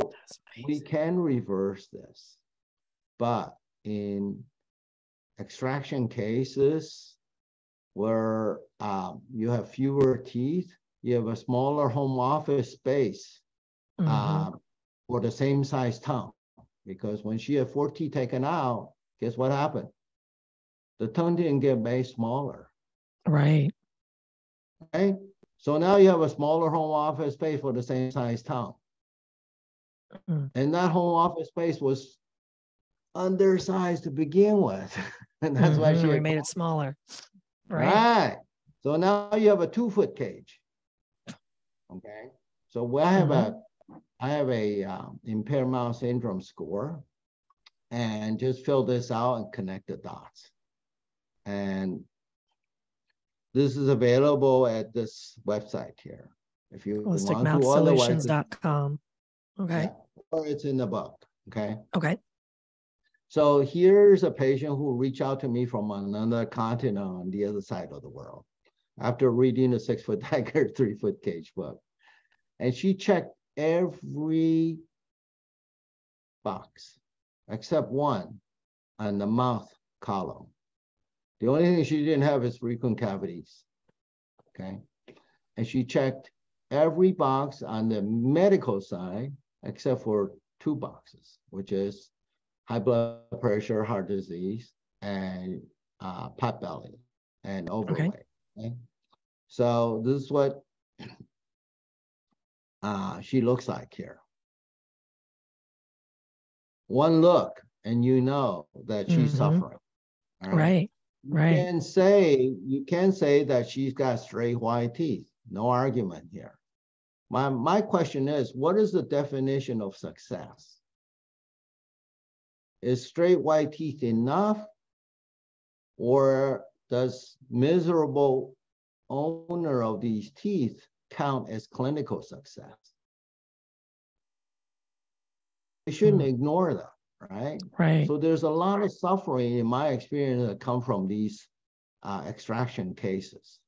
S2: we can reverse this. But in extraction cases where um, you have fewer teeth, you have a smaller home office space
S1: Mhm.
S2: uh, for the same size tongue. Because when she had four teeth taken out, guess what happened? The tongue didn't get made smaller.
S1: Right.
S2: Okay, so now you have a smaller home office space for the same size tongue.
S1: Mm.
S2: And that whole office space was undersized to begin with. [laughs] And that's why she
S1: Mhm, We
S2: had
S1: made it smaller. Right.
S2: Right. So now you have a two foot cage. Okay. So we have a, I have a um, impaired mouth syndrome score and just fill this out and connect the dots. And this is available at this website here. If you want to, otherwise, it's-
S1: Holisticmouthsolutions.com. Okay.
S2: yeah, it's in the book. Okay.
S1: Okay.
S2: So here's a patient who reached out to me from another continent on the other side of the world after reading the six foot [laughs] tiger, three foot cage book. And she checked every box except one on the mouth column. The only thing she didn't have is frequent cavities. Okay. And she checked every box on the medical side except for two boxes, which is high blood pressure, heart disease, and uh, pot belly and overweight. Okay. So this is what [clears throat] uh, she looks like here. One look, and you know that she's
S1: Mhm.
S2: suffering.
S1: Right.
S2: You
S1: right.
S2: can say you can say that she's got straight white teeth. No argument here. My my question is, what is the definition of success? Is straight white teeth enough? Or does miserable owner of these teeth count as clinical success? We shouldn't
S1: Hmm.
S2: ignore that, right?
S1: Right.
S2: So there's a lot of suffering in my experience that come from these uh, extraction cases.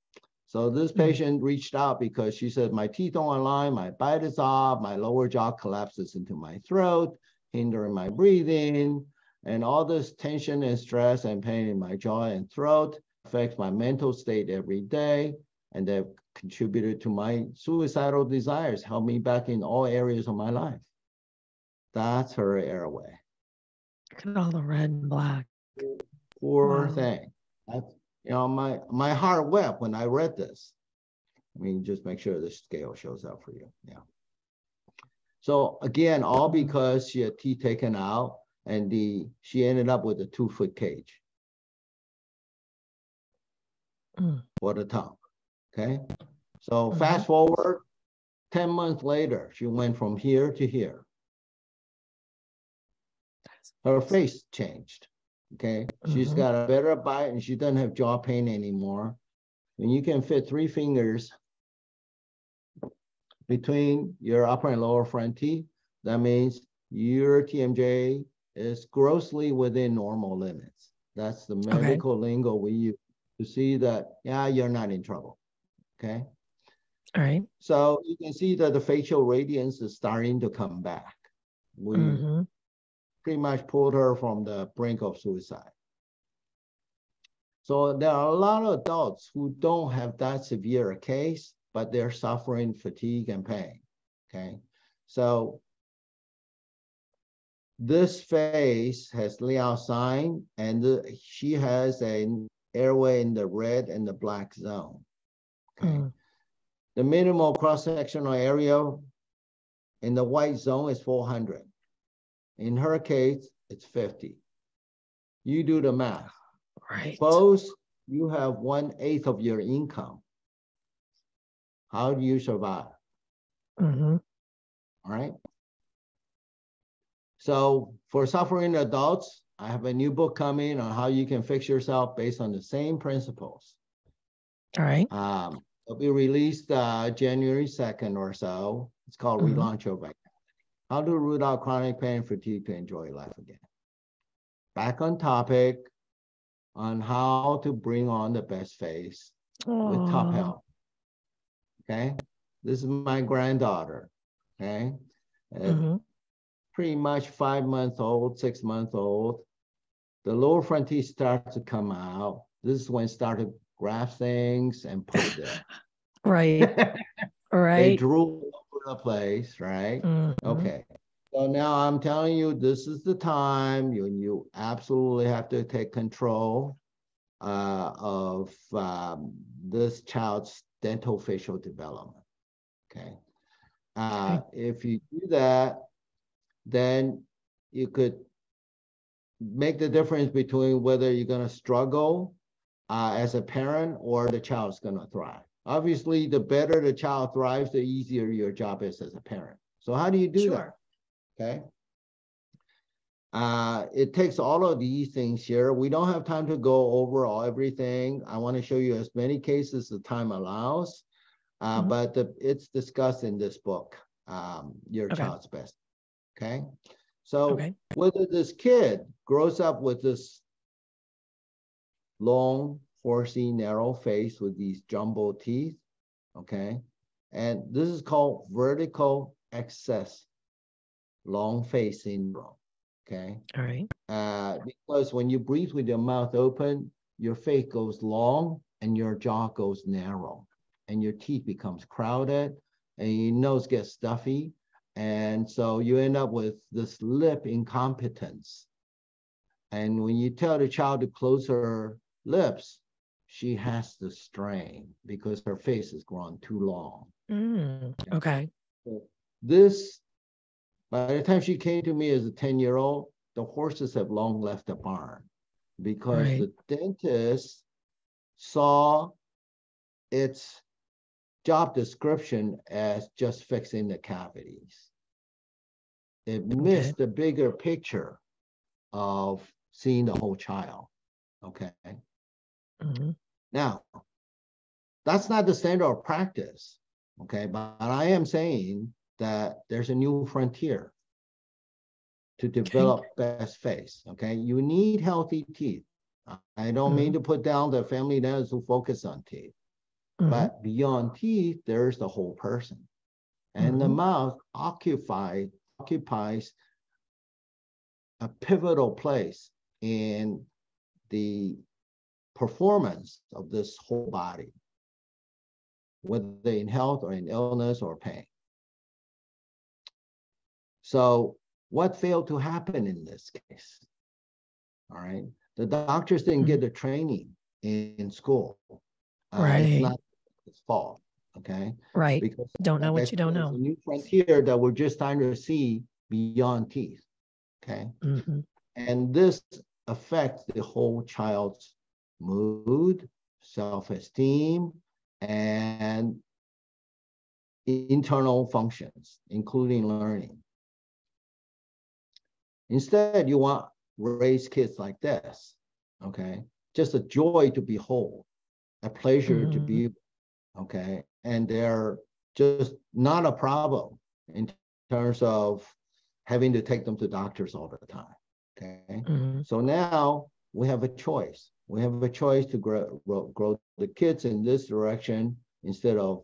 S2: So this
S1: Mm.
S2: patient reached out because she said, my teeth don't align, my bite is off, my lower jaw collapses into my throat, hindering my breathing, and all this tension and stress and pain in my jaw and throat affects my mental state every day. And they've contributed to my suicidal desires, held me back in all areas of my life. That's her airway.
S1: Look at all the red and black.
S2: poor
S1: Wow.
S2: thing. That's, you know, my, my heart wept when I read this. I mean, just make sure the scale shows up for you, yeah. So again, all because she had teeth taken out and the, she ended up with a two foot cage.
S1: Mm.
S2: For the tongue, okay? So
S1: Mhm.
S2: fast forward, ten months later, she went from here to here. Her face changed. Okay, she's
S1: Mhm.
S2: got a better bite and she doesn't have jaw pain anymore. And you can fit three fingers between your upper and lower front teeth. That means your TMJ is grossly within normal limits. That's the medical lingo we use to see that, yeah, you're not in trouble. Okay,
S1: All right.
S2: so you can see that the facial radiance is starting to come back. We
S1: Mhm.
S2: Pretty much pulled her from the brink of suicide. So there are a lot of adults who don't have that severe a case, but they're suffering fatigue and pain. Okay, so this face has Liao sign, and the- she has an airway in the red and the black zone. Okay,
S1: Mm.
S2: the minimal cross-sectional area in the white zone is 400. In her case, it's 50. You do the math.
S1: Right.
S2: Suppose you have one eighth of your income. How do you survive?
S1: Mhm.
S2: All right. So for suffering adults, I have a new book coming on how you can fix yourself based on the same principles.
S1: All right.
S2: Um, it'll be released uh, January 2nd or so. It's called
S1: Mhm.
S2: Relaunch Your. How to root out chronic pain and fatigue to enjoy life again. Back on topic. on how to bring on the best face with top health. Okay, this is my granddaughter. Okay, Uh,
S1: Mhm.
S2: pretty much five months old, six months old. The lower front teeth start to come out. This is when it start to grasp things and put it there. [laughs]
S1: Right, [laughs]
S2: they
S1: right.
S2: drool the place, right?
S1: Mhm.
S2: Okay. So now I'm telling you, this is the time you you absolutely have to take control uh, of um, this child's dental facial development. Okay. Uh, if you do that, then you could make the difference between whether you're going to struggle uh, as a parent or the child's going to thrive. Obviously, the better the child thrives, the easier your job is as a parent. So how do you do that? Okay. Uh, it takes all of these things here. We don't have time to go over all everything. I want to show you as many cases as time allows. Uh,
S1: Mhm.
S2: but the, it's discussed in this book, um, Your
S1: Okay.
S2: Child's Best. Okay. So
S1: Okay.
S2: whether this kid grows up with this long, horsey, narrow face with these jumbo teeth, okay, and this is called vertical excess long face syndrome, okay?
S1: All right.
S2: Uh, because when you breathe with your mouth open, your face goes long and your jaw goes narrow, and your teeth becomes crowded, and your nose gets stuffy, and so you end up with this lip incompetence. And when you tell the child to close her lips, she has to strain because her face has grown too long.
S1: Mm, okay.
S2: This, by the time she came to me as a 10 year old, the horses have long left the barn because
S1: Right.
S2: the dentist saw its job description as just fixing the cavities. It missed the bigger picture of seeing the whole child. Okay.
S1: Mhm.
S2: Now, that's not the standard of practice, okay? But I am saying that there's a new frontier to develop best face, okay? You need healthy teeth. I- don't mean to put down the family dentists who focus on teeth,
S1: Mhm.
S2: but beyond teeth, there's the whole person. And the
S1: Mhm.
S2: mouth occupy, occupies a pivotal place in the performance of this whole body, whether they in health or in illness or pain. So what failed to happen in this case? All right. The doctors didn't get the training in, in school. Uh,
S1: Right.
S2: It's not his fault. Okay.
S1: Right.
S2: Because
S1: Don't know what you don't know.
S2: A new frontier that we're just starting to see beyond teeth. Okay.
S1: Mhm.
S2: And this affects the whole child's mood, self-esteem, and internal functions, including learning. Instead, you want raise kids like this, okay? Just a joy to behold, a pleasure to
S1: Mhm.
S2: be, okay? And they're just not a problem in terms of having to take them to doctors all the time, okay?
S1: Mhm.
S2: So now we have a choice. We have a choice to grow, grow, the kids in this direction instead of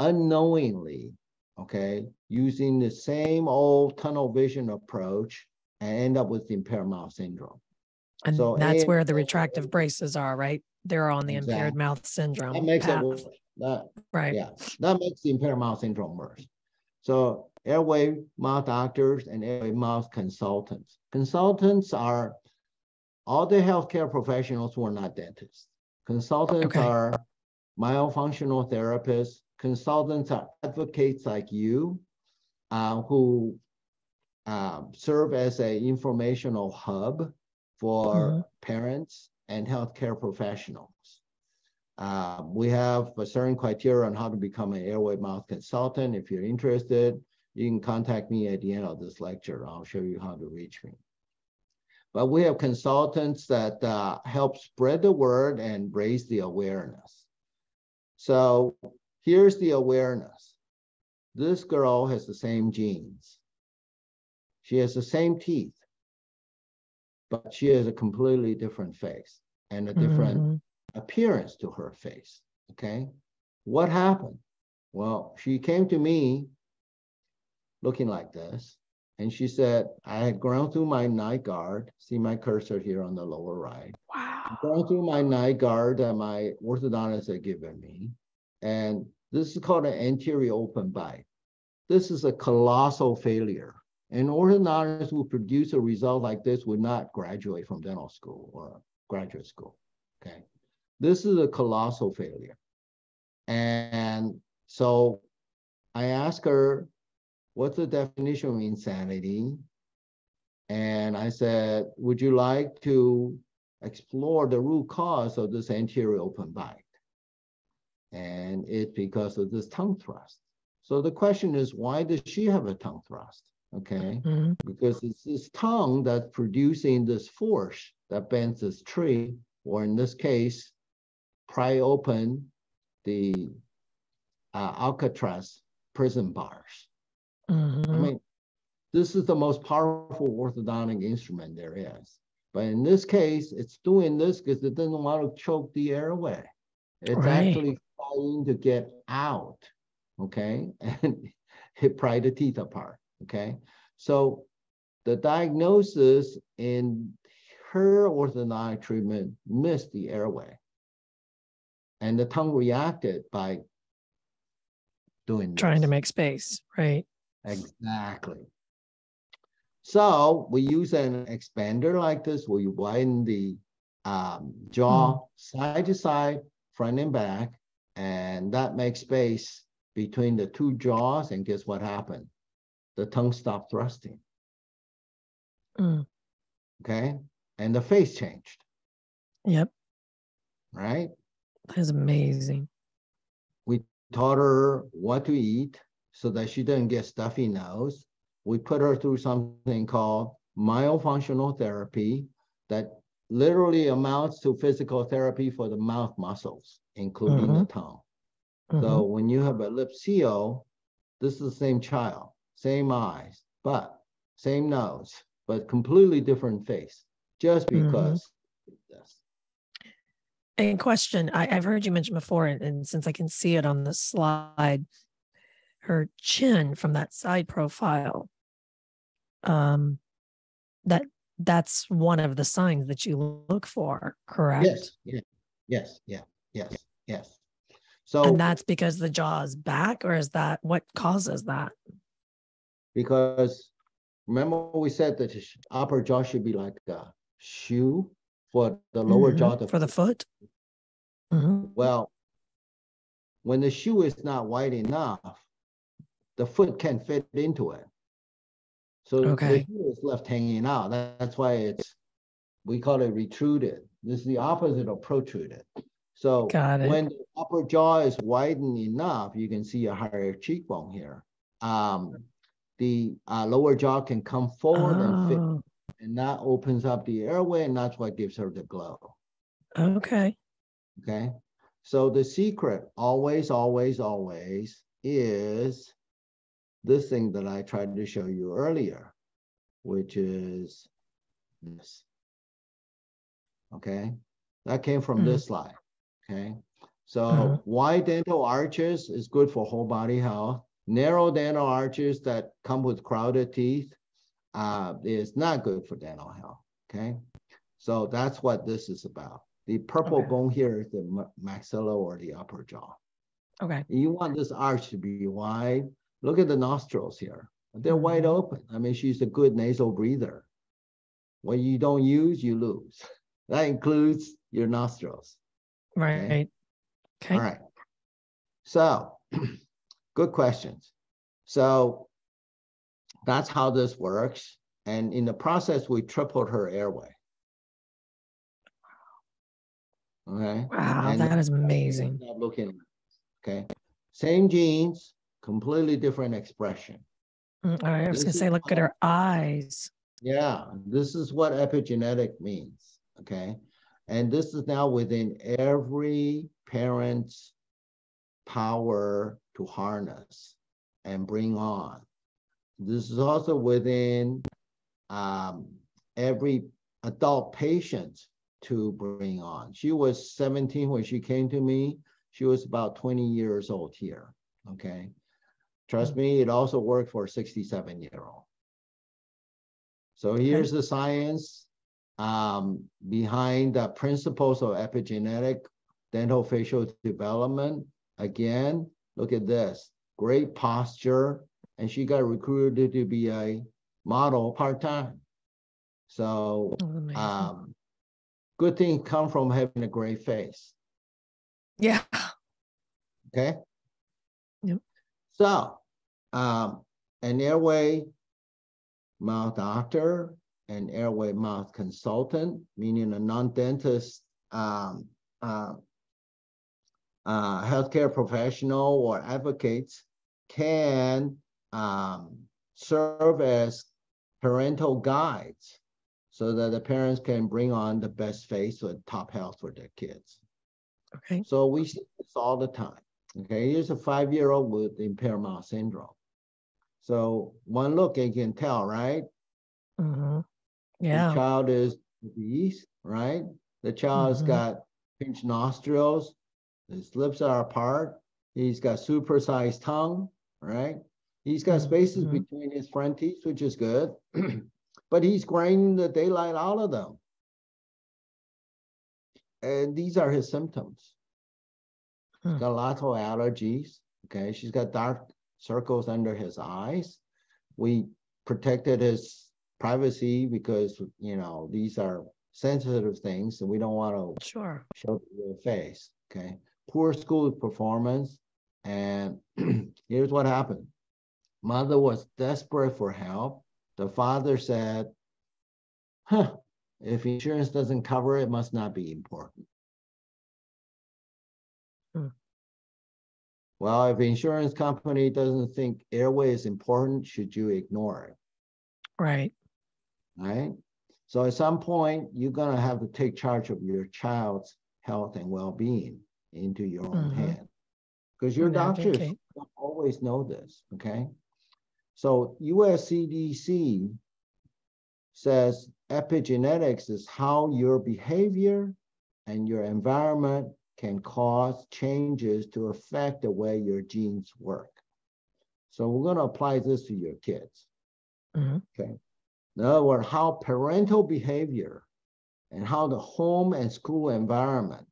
S2: unknowingly, okay, using the same old tunnel vision approach and end up with the impaired mouth syndrome.
S1: And
S2: So
S1: that's
S2: and-
S1: where the retractive braces are, right? They're on the impaired mouth syndrome
S2: That makes it worse. That,
S1: right?
S2: yeah, that makes the impaired mouth syndrome worse. So airway mouth doctors and airway mouth consultants. Consultants are all the healthcare professionals were not dentists. Consultants
S1: Okay.
S2: are myofunctional therapists. Consultants are advocates like you uh, who um, serve as an informational hub for
S1: Mhm.
S2: parents and healthcare professionals. Uh, we have a certain criteria on how to become an airway mouth consultant. If you're interested, you can contact me at the end of this lecture. I'll show you how to reach me. But we have consultants that uh, help spread the word and raise the awareness. So here's the awareness. This girl has the same genes. She has the same teeth. but she has a completely different face and a different
S1: Mhm.
S2: appearance to her face. Okay. What happened? Well, she came to me looking like this. And she said, I had grown through my night guard. See my cursor here on the lower right.
S1: Wow.
S2: Going through my night guard that my orthodontist had given me. And this is called an anterior open bite. This is a colossal failure. An orthodontist who produce a result like this would not graduate from dental school or graduate school. Okay. This is a colossal failure. And so I asked her, what's the definition of insanity? And I said, would you like to explore the root cause of this anterior open bite? And it's because of this tongue thrust. So the question is, why does she have a tongue thrust? Okay,
S1: Mhm.
S2: because it's this tongue that's producing this force that bends this tree, or in this case, pry open the uh, Alcatraz prison bars. I
S1: Mhm.
S2: mean, this is the most powerful orthodontic instrument there is. But in this case, it's doing this because it doesn't want to choke the airway. It's
S1: Right.
S2: actually trying to get out, okay? [laughs] And it pry the teeth apart, okay? So the diagnosis in her orthodontic treatment missed the airway. And the tongue reacted by doing
S1: Trying to make space. Right.
S2: Exactly. So we use an expander like this. We widen the um, jaw side to side, front and back, and that makes space between the two jaws. And guess what happened? The tongue stopped thrusting.
S1: Mm.
S2: Okay. And the face changed,
S1: Yep.
S2: right?
S1: That is amazing.
S2: We taught her what to eat so that she doesn't get stuffy nose. We put her through something called myofunctional therapy that literally amounts to physical therapy for the mouth muscles, including the tongue. So
S1: Mhm.
S2: when you have a lip seal, this is the same child, same eyes, but same nose, but completely different face, just
S1: Mhm.
S2: because of this.
S1: And question, I, I've heard you mention before, and, and since I can see it on the slide, her chin from that side profile, um, that that's one of the signs that you look for, correct?
S2: Yes, yeah, yes, yeah, yes, yes. So
S1: And that's because the jaw is back, or is that what causes that?
S2: because remember we said that the upper jaw should be like a shoe for the lower
S1: Mhm.
S2: jaw to
S1: for the foot. Mhm.
S2: well when the shoe is not wide enough the foot can fit into it. So the
S1: Okay.
S2: shoe is left hanging out. That- that's why it's we call it retruded. This is the opposite of protruded. So when the upper jaw is widened enough you can see a higher cheekbone here. Um, the uh, lower jaw can come forward and fit
S1: Oh,
S2: and that opens up the airway and that's what gives her the glow.
S1: Okay.
S2: okay? So the secret always always always is this thing that i tried to show you earlier which is this okay that came from
S1: Mhm.
S2: this slide okay so
S1: Mhm.
S2: wide dental arches is good for whole body health narrow dental arches that come with crowded teeth uh, is not good for dental health. Okay, so that's what this is about. The purple
S1: Okay.
S2: bone here is the maxilla or the upper jaw.
S1: Okay.
S2: You want this arch to be wide. Look at the nostrils here; they're wide
S1: Mhm.
S2: open. I mean, she's a good nasal breather. What you don't use, you lose. [laughs] That includes your nostrils.
S1: Right. Okay.
S2: All right. So, [clears throat] good questions. So, that's how this works. And in the process, we tripled her airway. Okay.
S1: Wow,
S2: And
S1: that is amazing.
S2: Looking, okay. Same genes, completely different expression.
S1: Mm, I was gonna say, look at her eyes.
S2: Yeah, this is what epigenetic means. Okay. And this is now within every parent's power to harness and bring on. This is also within um, every adult patient to bring on. She was 17 when she came to me. She was about 20 years old here. Okay. Trust me, it also worked for a 67 year old. So here's the science um, behind the principles of epigenetic dental facial development. Again, look at this great posture. And she got recruited to be a model part time. So,
S1: Oh,
S2: um, good things come from having a great face.
S1: yeah.
S2: Okay. So, um, an airway mouth doctor, an airway mouth consultant, meaning a non-dentist, um, uh, uh, healthcare professional or advocates can um, serve as parental guides so that the parents can bring on the best face or top health for their kids.
S1: Okay.
S2: So we see this all the time. Okay, here's a five-year-old with impaired mouth syndrome. So one look, you can tell, right?
S1: hmm
S2: The
S1: Yeah.
S2: child is obese, right? The child's
S1: Mhm.
S2: got pinched nostrils, his lips are apart, he's got supersized tongue, right? He's got spaces
S1: Mhm.
S2: between his front teeth, which is good, [clears throat] but he's grinding the daylight out of them. And these are his symptoms. He's
S1: Hmm.
S2: got lots of allergies. Okay, she's got dark circles under his eyes. We protected his privacy because you know these are sensitive things, and we don't want to
S1: Sure.
S2: show your face. Okay, poor school performance, and [clears throat] here's what happened. Mother was desperate for help. The father said, "Huh, if insurance doesn't cover it, it must not be important." Well, if the insurance company doesn't think airway is important, should you ignore it?
S1: Right.
S2: Right? So at some point, you're gonna have to take charge of your child's health and well-being into your own
S1: Mhm.
S2: hand. Because your doctors always know this, okay? So US CDC says epigenetics is how your behavior and your environment can cause changes to affect the way your genes work. So we're going to apply this to your kids.
S1: Mhm.
S2: Okay. In other words, how parental behavior and how the home and school environment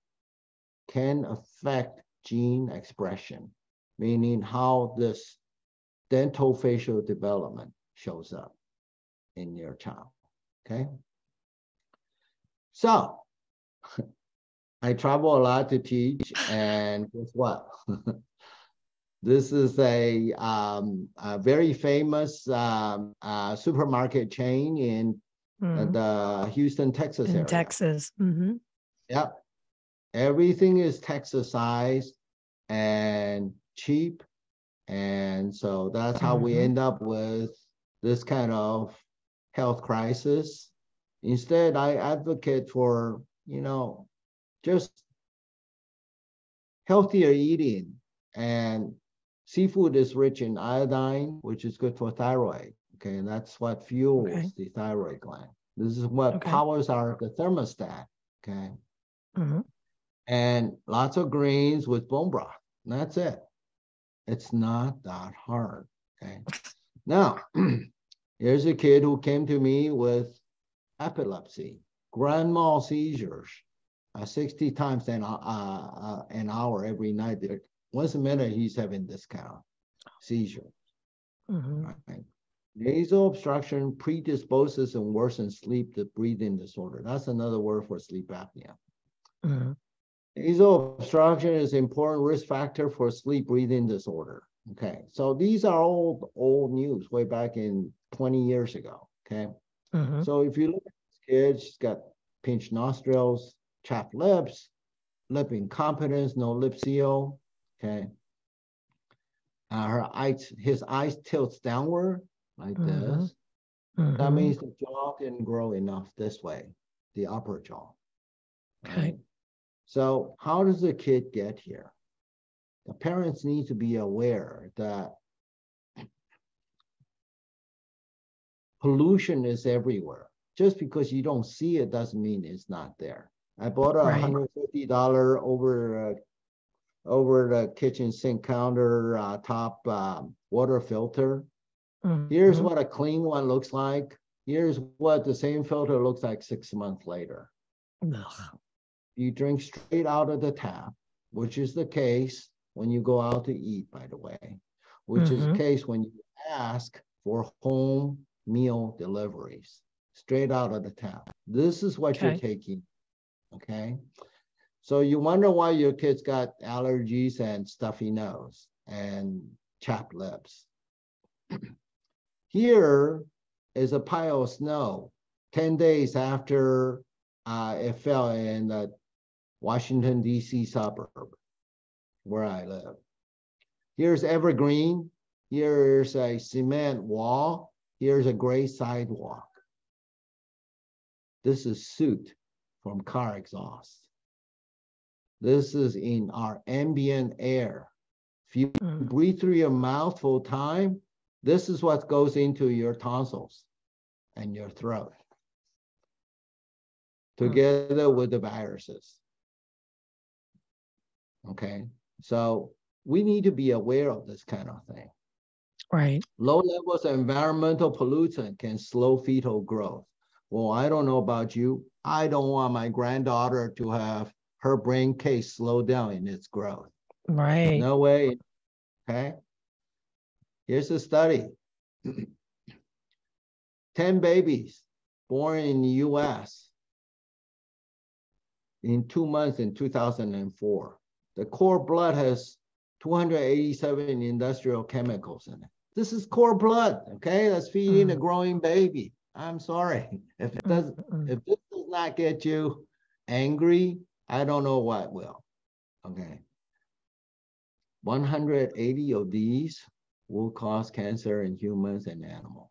S2: can affect gene expression, meaning how this dental facial development shows up in your child. Okay. So I travel a lot to teach, and guess what? [laughs] this is a, um, a very famous um, uh, supermarket chain in
S1: Mhm.
S2: the Houston, Texas
S1: In
S2: area.
S1: Texas. hmm
S2: Yep. Everything is Texasized and cheap. And so that's how we
S1: Mhm.
S2: end up with this kind of health crisis. Instead, I advocate for, you know, just healthier eating. And seafood is rich in iodine, which is good for thyroid. Okay, and that's what fuels
S1: Okay.
S2: the thyroid gland. This is what
S1: Okay.
S2: powers our the thermostat. Okay
S1: hmm
S2: and lots of greens with bone broth. And that's it. It's not that hard. Okay. Now, [clears throat] here's a kid who came to me with epilepsy, grand mal seizures, uh, 60 times an, uh, uh, an hour every night. Once a minute, he's having this kind of seizure.
S1: hmm
S2: Right? Nasal obstruction predisposes and worsens sleep the breathing disorder. That's another word for sleep apnea.
S1: hmm
S2: Nasal obstruction is important risk factor for sleep breathing disorder. Okay, so these are old, old news way back in 20 years ago. Okay,
S1: hmm
S2: so if you look at this kid, she's got pinched nostrils, chapped lips, lip incompetence, no lip seal. Okay, uh, her eyes, his eyes tilts downward like
S1: Mhm.
S2: this. That
S1: hmm
S2: means the jaw didn't grow enough this way, the upper jaw.
S1: Okay.
S2: So how does the kid get here? The parents need to be aware that pollution is everywhere. just because you don't see it doesn't mean it's not there. I bought a
S1: Right.
S2: hundred fifty dollar over uh, over the kitchen sink counter uh, top um, water filter. Here's
S1: Mhm.
S2: what a clean one looks like. Here's what the same filter looks like six months later.
S1: Ugh.
S2: You drink straight out of the tap, which is the case when you go out to eat, by the way, which is the
S1: Mhm.
S2: case when you ask for home meal deliveries, straight out of the tap. This is what you're taking. Okay. So you wonder why your kids got allergies and stuffy nose and chapped lips. [clears throat] Here is a pile of snow 10 days after uh, it fell in the Washington, D.C. suburb where I live. Here's evergreen. Here's a cement wall. Here's a gray sidewalk. This is soot from car exhaust. This is in our ambient air. If you
S1: Mm.
S2: breathe through your mouth full time, this is what goes into your tonsils and your throat,
S1: Hmm.
S2: together with the viruses. Okay, so we need to be aware of this kind of thing.
S1: Right.
S2: Low levels of environmental pollutant can slow fetal growth. Well, I don't know about you. I don't want my granddaughter to have her brain case slow down in its growth.
S1: Right.
S2: No way. Okay. Here's a study [clears throat] 10 babies born in the US in two months in 2004. The cord blood has 287 industrial chemicals in it. This is cord blood, okay? That's feeding a
S1: Mm.
S2: growing baby. I'm sorry. [laughs] If it uh, does,
S1: Mm-mm.
S2: if this does not get you angry, I don't know what will. Okay. 180 of these will cause cancer in humans and animals.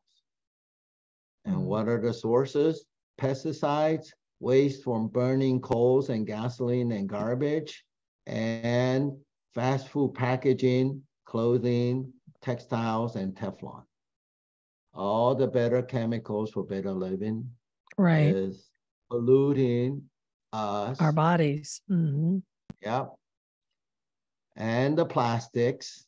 S2: And
S1: Mm.
S2: what are the sources? Pesticides, waste from burning coals and gasoline and garbage, and fast food packaging, clothing, textiles, and Teflon. All the better chemicals for better living
S1: Right.
S2: is polluting us.
S1: Our bodies. hmm
S2: Yep. And the plastics.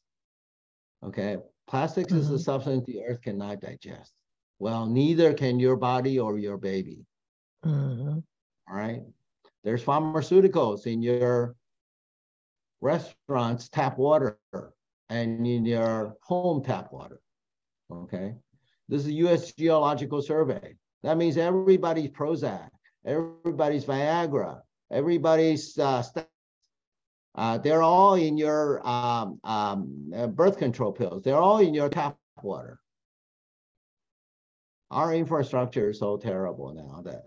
S2: Okay, plastics is a substance the earth cannot digest. Well, neither can your body or your baby.
S1: hmm
S2: All right. There's pharmaceuticals in your restaurants tap water and in your home tap water. Okay. This is US Geological Survey. That means everybody's Prozac, everybody's Viagra, everybody's uh, uh, they're all in your um, um, birth control pills. They're all in your tap water. Our infrastructure is so terrible now that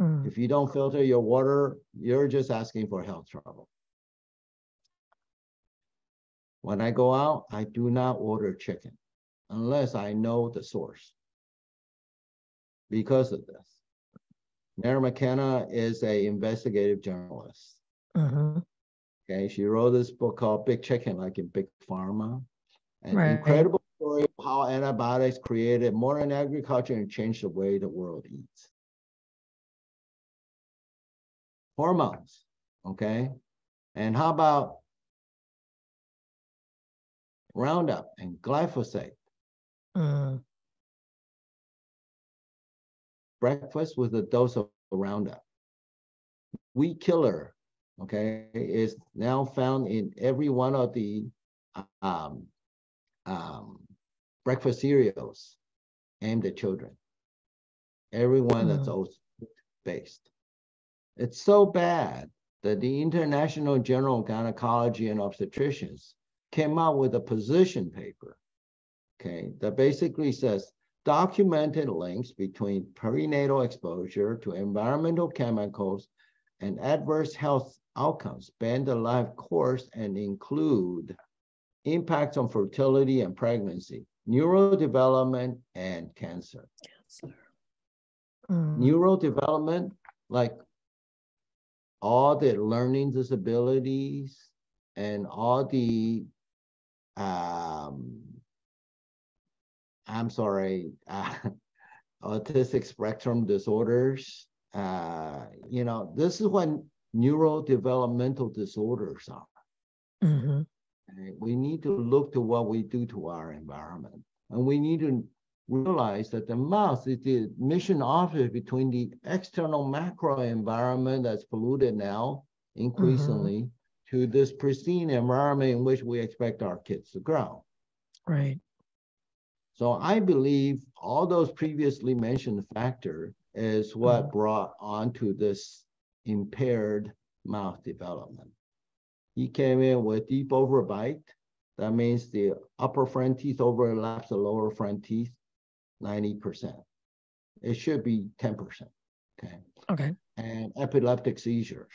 S1: Mm.
S2: if you don't filter your water, you're just asking for health trouble. When I go out, I do not order chicken unless I know the source. Because of this. Maryn McKenna is a investigative journalist.
S1: hmm
S2: Okay, she wrote this book called Big Chicken, like in Big Pharma. An
S1: Right.
S2: incredible story of how antibiotics created modern agriculture and changed the way the world eats. Hormones, okay? And how about Roundup and glyphosate?
S1: Mm.
S2: breakfast with a dose of Roundup. Weed killer, okay, is now found in every one of the um, um, breakfast cereals aimed at children. Every one that's
S1: Mm.
S2: oat based. It's so bad that the International of Gynecology and Obstetricians came out with a position paper, okay, that basically says documented links between perinatal exposure to environmental chemicals and adverse health outcomes span the life course and include impacts on fertility and pregnancy, neurodevelopment, and cancer.
S1: Mm.
S2: Neurodevelopment, like all the learning disabilities and all the um, I'm sorry, uh, [laughs] autistic spectrum disorders. Uh, you know, this is what neurodevelopmental disorders are.
S1: Mhm.
S2: We need to look to what we do to our environment. And we need to realize that the mouth is the mission office between the external macro environment that's polluted now increasingly to this pristine environment in which we expect our kids to grow.
S1: Right.
S2: So I believe all those previously mentioned factor is what mm-hmm. brought on to this impaired mouth development. He came in with deep overbite. That means the upper front teeth overlaps the lower front teeth 90%. It should be 10%. Okay.
S1: Okay.
S2: And epileptic seizures.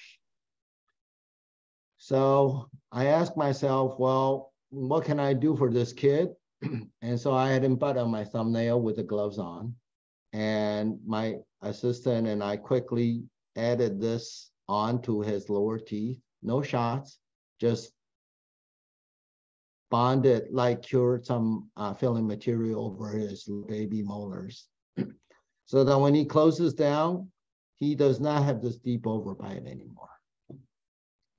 S2: So I asked myself, well, what can I do for this kid? [clears throat] and so I had him put on my thumbnail with the gloves on. And my assistant and I quickly added this onto his lower teeth. No shots, just bonded, like cured some uh, filling material over his baby molars. [clears throat] so that when he closes down, he does not have this deep overbite anymore.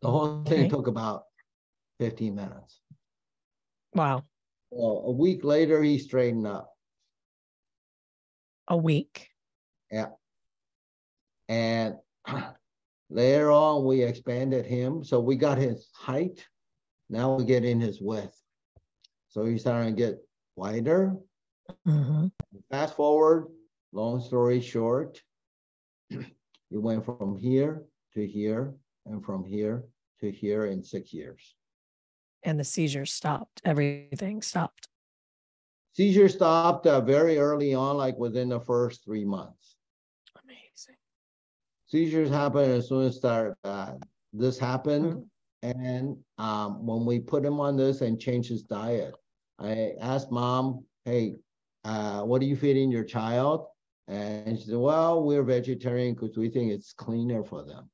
S2: The whole thing took about 15 minutes.
S1: Wow.
S2: Well, a week later, he straightened up.
S1: A week. Yeah.
S2: And [clears throat] later on, we expanded him. So we got his height. Now we get in his width. So he's starting to get wider.
S1: Mhm.
S2: Fast forward, long story short, [clears throat] he went from here to here and from here to here in six years.
S1: And the seizures stopped. Everything stopped.
S2: Seizure stopped uh, very early on, like within the first three months.
S1: Amazing.
S2: seizures happen as soon as start uh, this happened and um, when we put him on this and changed his diet i asked mom hey uh, what are you feeding your child and she said well we're vegetarian because we think it's cleaner for them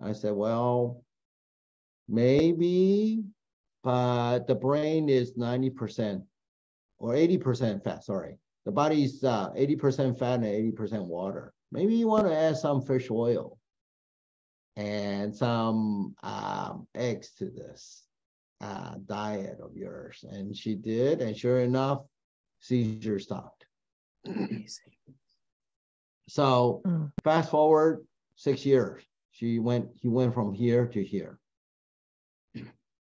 S2: i said well maybe but the brain is 90% or 80% fat sorry the body's uh, 80% fat and 80% water. Maybe you want to add some fish oil and some um, eggs to this uh, diet of yours. And she did, and sure enough, seizure stopped.
S1: Amazing.
S2: So
S1: Mm.
S2: fast forward six years, she went. He went from here to here.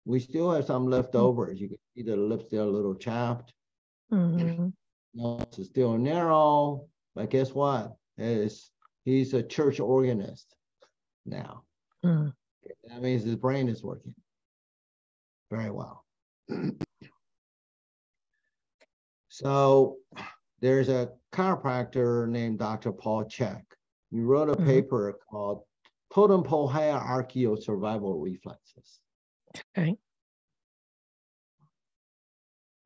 S2: We still have some leftovers. You can see the lips are a little chapped.
S1: Mhm.
S2: nose is still narrow, but guess what? Is he's a church organist now.
S1: Mm.
S2: That means his brain is working very well. [clears throat] so there's a chiropractor named Dr. Paul Chek. He wrote a
S1: Mhm.
S2: paper called Totem Pole Hierarchy of Survival Reflexes.
S1: Okay.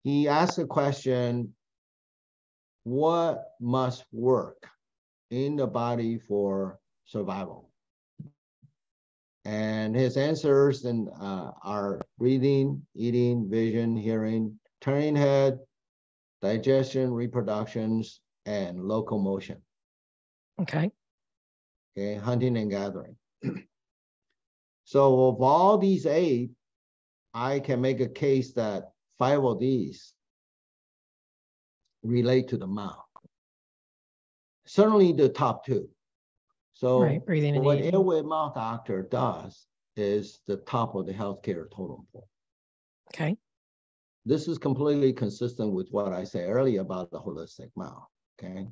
S2: he asked the question what must work in the body for survival and his answers and uh, are breathing eating vision hearing turning head digestion reproductions and locomotion
S1: Okay.
S2: okay hunting and gathering [clears throat] so of all these eight i can make a case that five of these relate to the mouth. Certainly the top two. So
S1: right. Breathing
S2: what
S1: eating.
S2: airway mouth doctor does is the top of the healthcare totem pole.
S1: Okay.
S2: This is completely consistent with what I said earlier about the holistic mouth. Okay.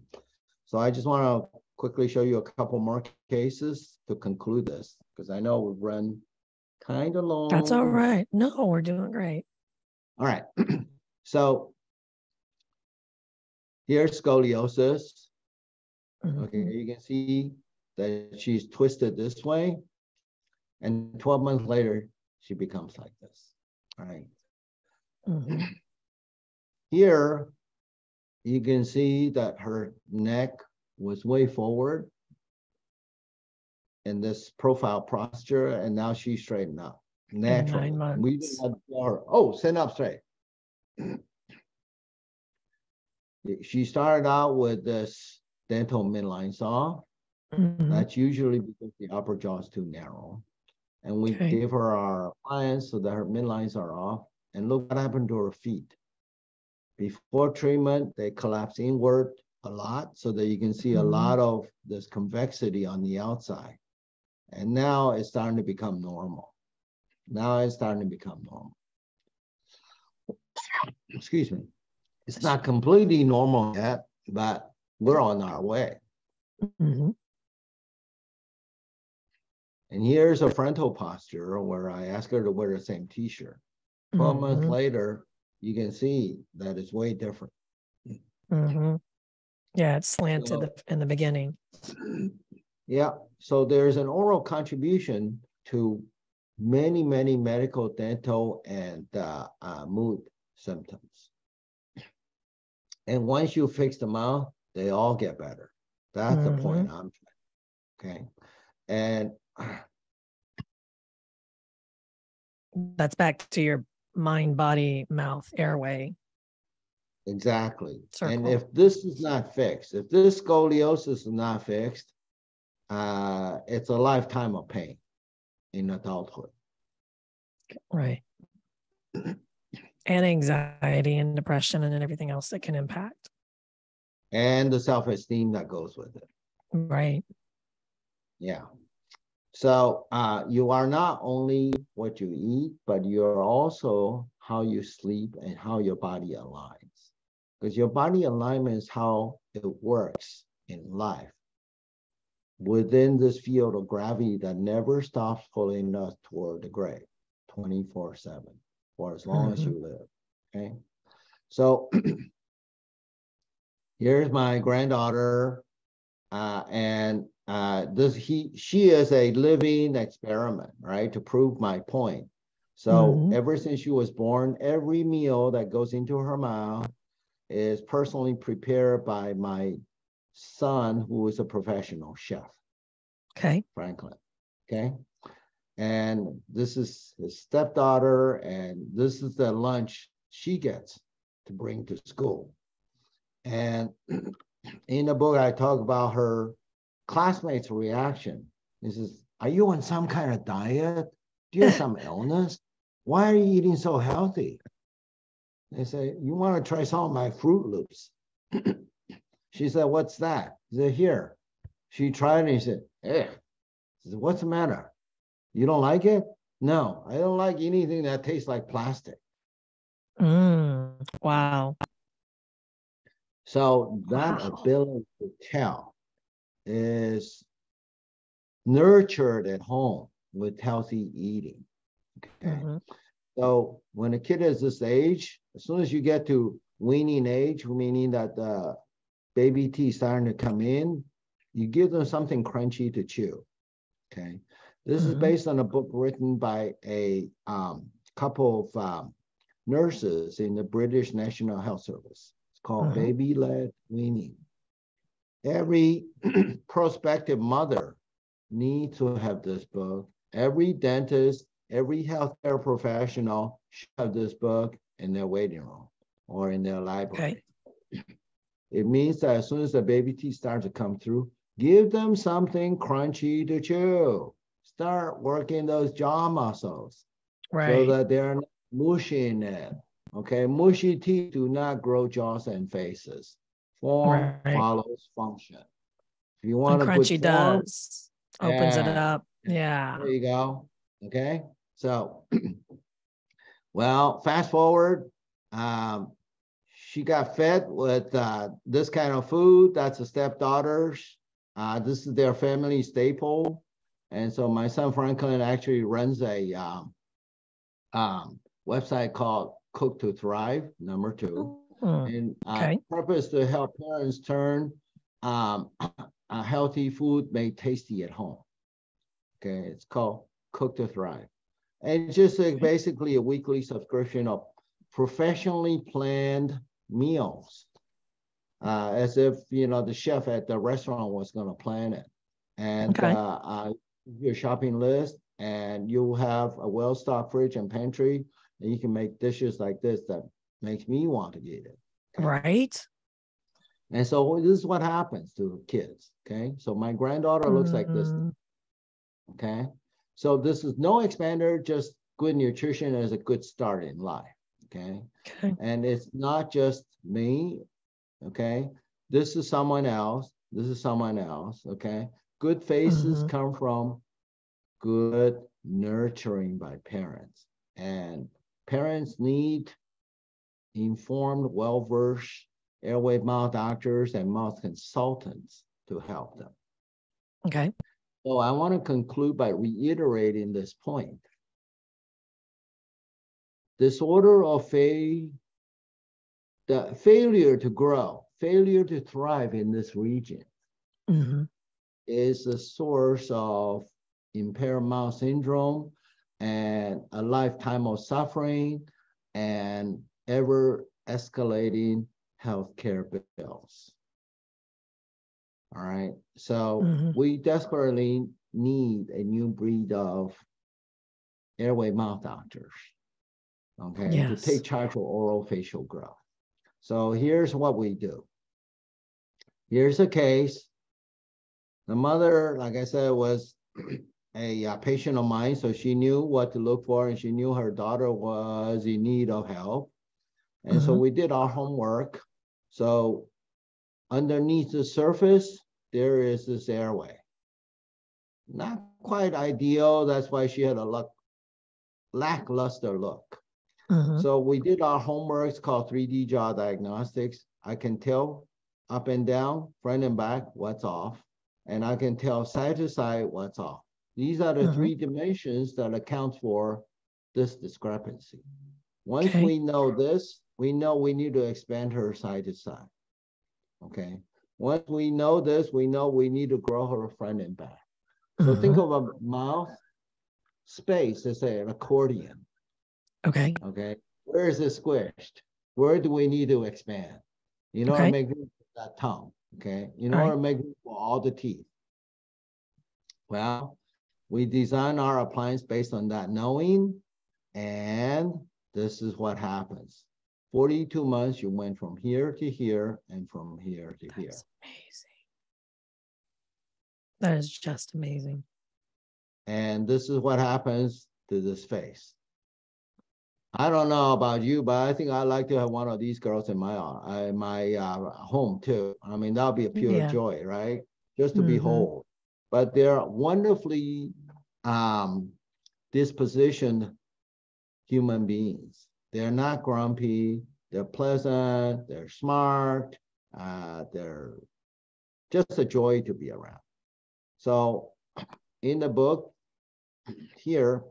S2: So I just want to quickly show you a couple more cases to conclude this because I know we've run kind of long.
S1: That's all right. No, we're doing great.
S2: All right. [clears throat] so here's scoliosis. Okay,
S1: Mhm.
S2: you can see that she's twisted this way. And 12 months later, she becomes like this. All right.
S1: Mhm. [clears throat]
S2: Here, you can see that her neck was way forward in this profile posture, and now she's straightened up. Naturally. We didn't have to tell her, oh, stand up straight. [clears throat] She started out with this dental midlines off.
S1: Mhm.
S2: That's usually because the upper jaw is too narrow. And we
S1: Okay.
S2: give her our appliance so that her midlines are off. And look what happened to her feet. Before treatment, they collapse inward a lot so that you can see a
S1: Mhm.
S2: lot of this convexity on the outside. And now it's starting to become normal. Now it's starting to become normal. Excuse me. It's not completely normal yet, but we're on our way.
S1: Mhm.
S2: And here's a frontal posture where I ask her to wear the same t-shirt. 12 months
S1: Mhm.
S2: later, you can see that it's way different.
S1: Mhm. Yeah, it's slanted
S2: So-
S1: in the beginning. [clears throat]
S2: Yeah, so there's an oral contribution to many, many medical, dental, and uh, uh, mood symptoms. And once you fix them out, they all get better. That's the point I'm trying. Okay. And
S1: That's back to your mind, body, mouth, airway.
S2: Exactly. And if this is not fixed, if this scoliosis is not fixed, uh, it's a lifetime of pain in adulthood.
S1: Right. [clears throat] And anxiety and depression and everything else that can impact.
S2: And the self-esteem that goes with it.
S1: Right.
S2: Yeah. So uh, you are not only what you eat, but you're also how you sleep and how your body aligns. Because your body alignment is how it works in life within this field of gravity that never stops pulling us toward the grave 24 7 for as long as
S1: Mhm.
S2: you live. Okay. So [clears throat] here's my granddaughter uh, and uh, this he she is a living experiment, right? To prove my point. So
S1: Mhm.
S2: ever since she was born, every meal that goes into her mouth is personally prepared by my son, who is a professional chef,
S1: Okay.
S2: Franklin. Okay. And this is his stepdaughter, and this is the lunch she gets to bring to school. And [clears throat] in the book, I talk about her classmates' reaction. He says, Are you on some kind of diet? Do you have some [laughs] illness? Why are you eating so healthy? They say, You want to try some of my Froot Loops? [clears throat] she said, What's that? He said, Here. She tried it and he said, Eh. She said, What's the matter? You don't like it? No, I don't like anything that tastes like plastic.
S1: Mm, wow.
S2: So that
S1: Wow.
S2: ability to tell is nurtured at home with healthy eating. Okay.
S1: Mhm.
S2: So when a kid is this age, as soon as you get to weaning age, meaning that the baby teeth starting to come in, you give them something crunchy to chew. Okay. This is
S1: Mhm.
S2: based on a book written by a um, couple of um, nurses in the British National Health Service. It's called
S1: Mhm.
S2: Baby Led Weaning. Every [clears throat] prospective mother needs to have this book. Every dentist, every healthcare professional should have this book in their waiting room or in their library. [clears throat] It means that as soon as the baby teeth start to come through, give them something crunchy to chew. Start working those jaw muscles
S1: right.
S2: so that they're not mushing it. Okay, mushy teeth do not grow jaws and faces. Form
S1: Right.
S2: follows function. If you
S1: And
S2: want to put
S1: crunchy
S2: form,
S1: does. Opens it up. Yeah.
S2: there you go. Okay, so, [clears throat] well, fast forward. Um, she got fed with uh, this kind of food. That's a stepdaughter's. Uh, this is their family staple. And so my son Franklin actually runs a um, um, website called Cook to Thrive, number two.
S1: Mm,
S2: And uh,
S1: Okay.
S2: purpose to help parents turn um, [clears throat] a healthy food made tasty at home. Okay, it's called Cook to Thrive. And it's just like basically a weekly subscription of professionally planned meals. Uh, as if you know the chef at the restaurant was going to plan it, and
S1: Okay.
S2: uh, uh, your shopping list, and you have a well-stocked fridge and pantry, and you can make dishes like this that makes me want to eat it. Okay?
S1: Right.
S2: And so this is what happens to kids. Okay. So my granddaughter looks like this.
S1: Mm,
S2: Okay. So this is no expander, just good nutrition as a good start in life. Okay.
S1: Okay.
S2: And it's not just me. Okay. This is someone else. This is someone else. Okay. Good faces
S1: Mhm.
S2: come from good nurturing by parents. And parents need informed, well versed airway mouth doctors and mouth consultants to help them.
S1: Okay.
S2: So I want to conclude by reiterating this point. Disorder of fail, the failure to grow, failure to thrive in this region
S1: Mhm.
S2: is the source of impaired mouth syndrome and a lifetime of suffering and ever escalating healthcare bills. All right, so
S1: Mhm.
S2: we desperately need a new breed of airway mouth doctors. Okay, to
S1: Yes.
S2: take charge of oral facial growth. So here's what we do. Here's a case. The mother, like I said, was [clears throat] a uh, patient of mine, so she knew what to look for and she knew her daughter was in need of help. And so
S1: Mhm.
S2: we did our homework. So underneath the surface, there is this airway. Not quite ideal. That's why she had a luck, lackluster look.
S1: Mhm.
S2: So we did our homework. It's called 3D jaw diagnostics. I can tell up and down, front and back, what's off. And I can tell side to side what's off. These are the
S1: Mhm.
S2: three dimensions that account for this discrepancy. Once
S1: Okay.
S2: we know this, we know we need to expand her side to side. Okay. Once we know this, we know we need to grow her front and back. So think
S1: Mhm.
S2: of a mouth space as an accordion.
S1: Okay.
S2: Okay, where is it squished? Where do we need to expand? You know,
S1: Okay.
S2: to make room for that tongue, okay? In
S1: All right.
S2: make room for all the teeth. Well, we design our appliance based on that knowing, and this is what happens. 42 months, you went from here to here and from here to here.
S1: That's amazing. That is just amazing.
S2: And this is what happens to this face. I don't know about you, but I think I'd like to have one of these girls in my uh, my uh, home too. I mean, that'll be a pure
S1: Yeah.
S2: joy, right? Just to
S1: Mhm.
S2: behold. But they're wonderfully um, dispositioned human beings. They're not grumpy. They're pleasant. They're smart. Uh, they're just a joy to be around. So, [clears throat] in the book here,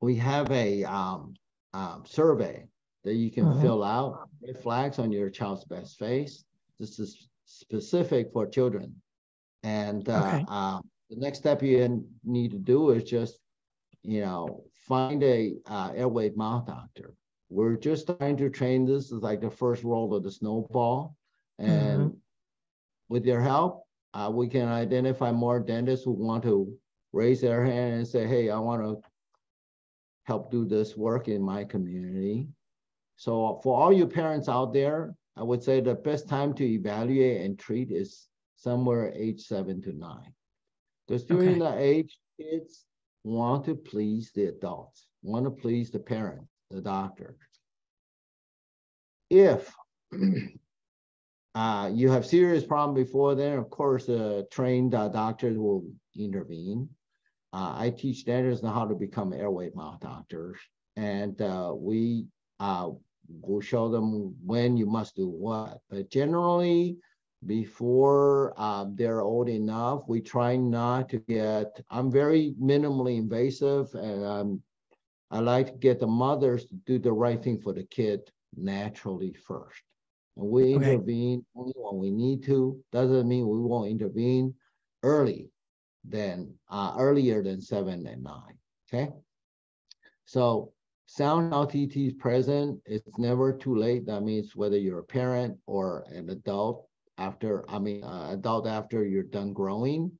S2: we have a um, um, survey that you can
S1: Mhm.
S2: fill out. Red flags on your child's best face. This is specific for children. And uh,
S1: Okay.
S2: uh, the next step you need to do is just, you know, find a uh, airway mouth doctor. We're just trying to train this is like the first roll of the snowball. And with your help, uh, we can identify more dentists who want to raise their hand and say, hey, I want to help do this work in my community. So for all you parents out there, I would say the best time to evaluate and treat is somewhere age seven to nine. Because during
S1: Okay.
S2: the age, kids want to please the adults, want to please the parent, the doctor. If [clears throat] uh, you have serious problem before then, of course, uh, trained uh, doctors will intervene. Uh, I teach dentists how to become airway mouth doctors, and uh, we uh, will show them when you must do what. But generally, before uh, they're old enough, we try not to get. I'm very minimally invasive, and um, I like to get the mothers to do the right thing for the kid naturally first. And we
S1: Okay.
S2: intervene only when we need to. Doesn't mean we won't intervene early than uh, earlier than seven and nine. Okay. So sound LTT is present. It's never too late. That means whether you're a parent or an adult after, I mean, uh, adult after you're done growing,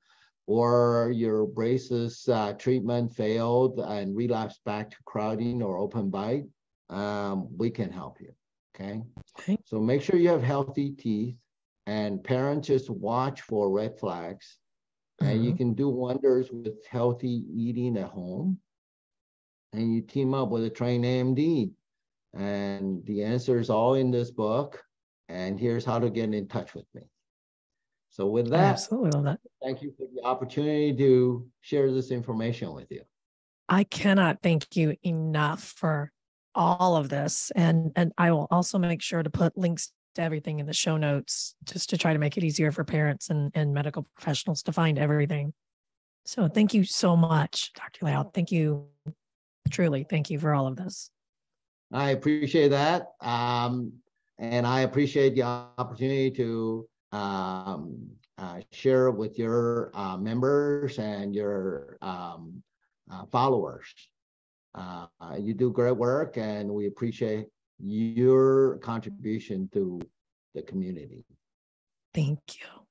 S2: or your braces uh, treatment failed and relapsed back to crowding or open bite, um, we can help you. Okay.
S1: Okay.
S2: So make sure you have healthy teeth. and parents just watch for red flags and you
S1: Mhm.
S2: can do wonders with healthy eating at home and you team up with a trained AMD and the answer is all in this book and here's how to get in touch with me so with that
S1: absolutely love that.
S2: thank you for the opportunity to share this information with you
S1: I cannot thank you enough for all of this. And and I will also make sure to put links to everything in the show notes just to try to make it easier for parents and, and medical professionals to find everything. So thank you so much, Dr. Liao. Thank you. Truly, thank you for all of this.
S2: I appreciate that. Um, and I appreciate the opportunity to um, uh, share with your uh, members and your um, uh, followers. Uh, you do great work and we appreciate your contribution to the community.
S1: Thank you.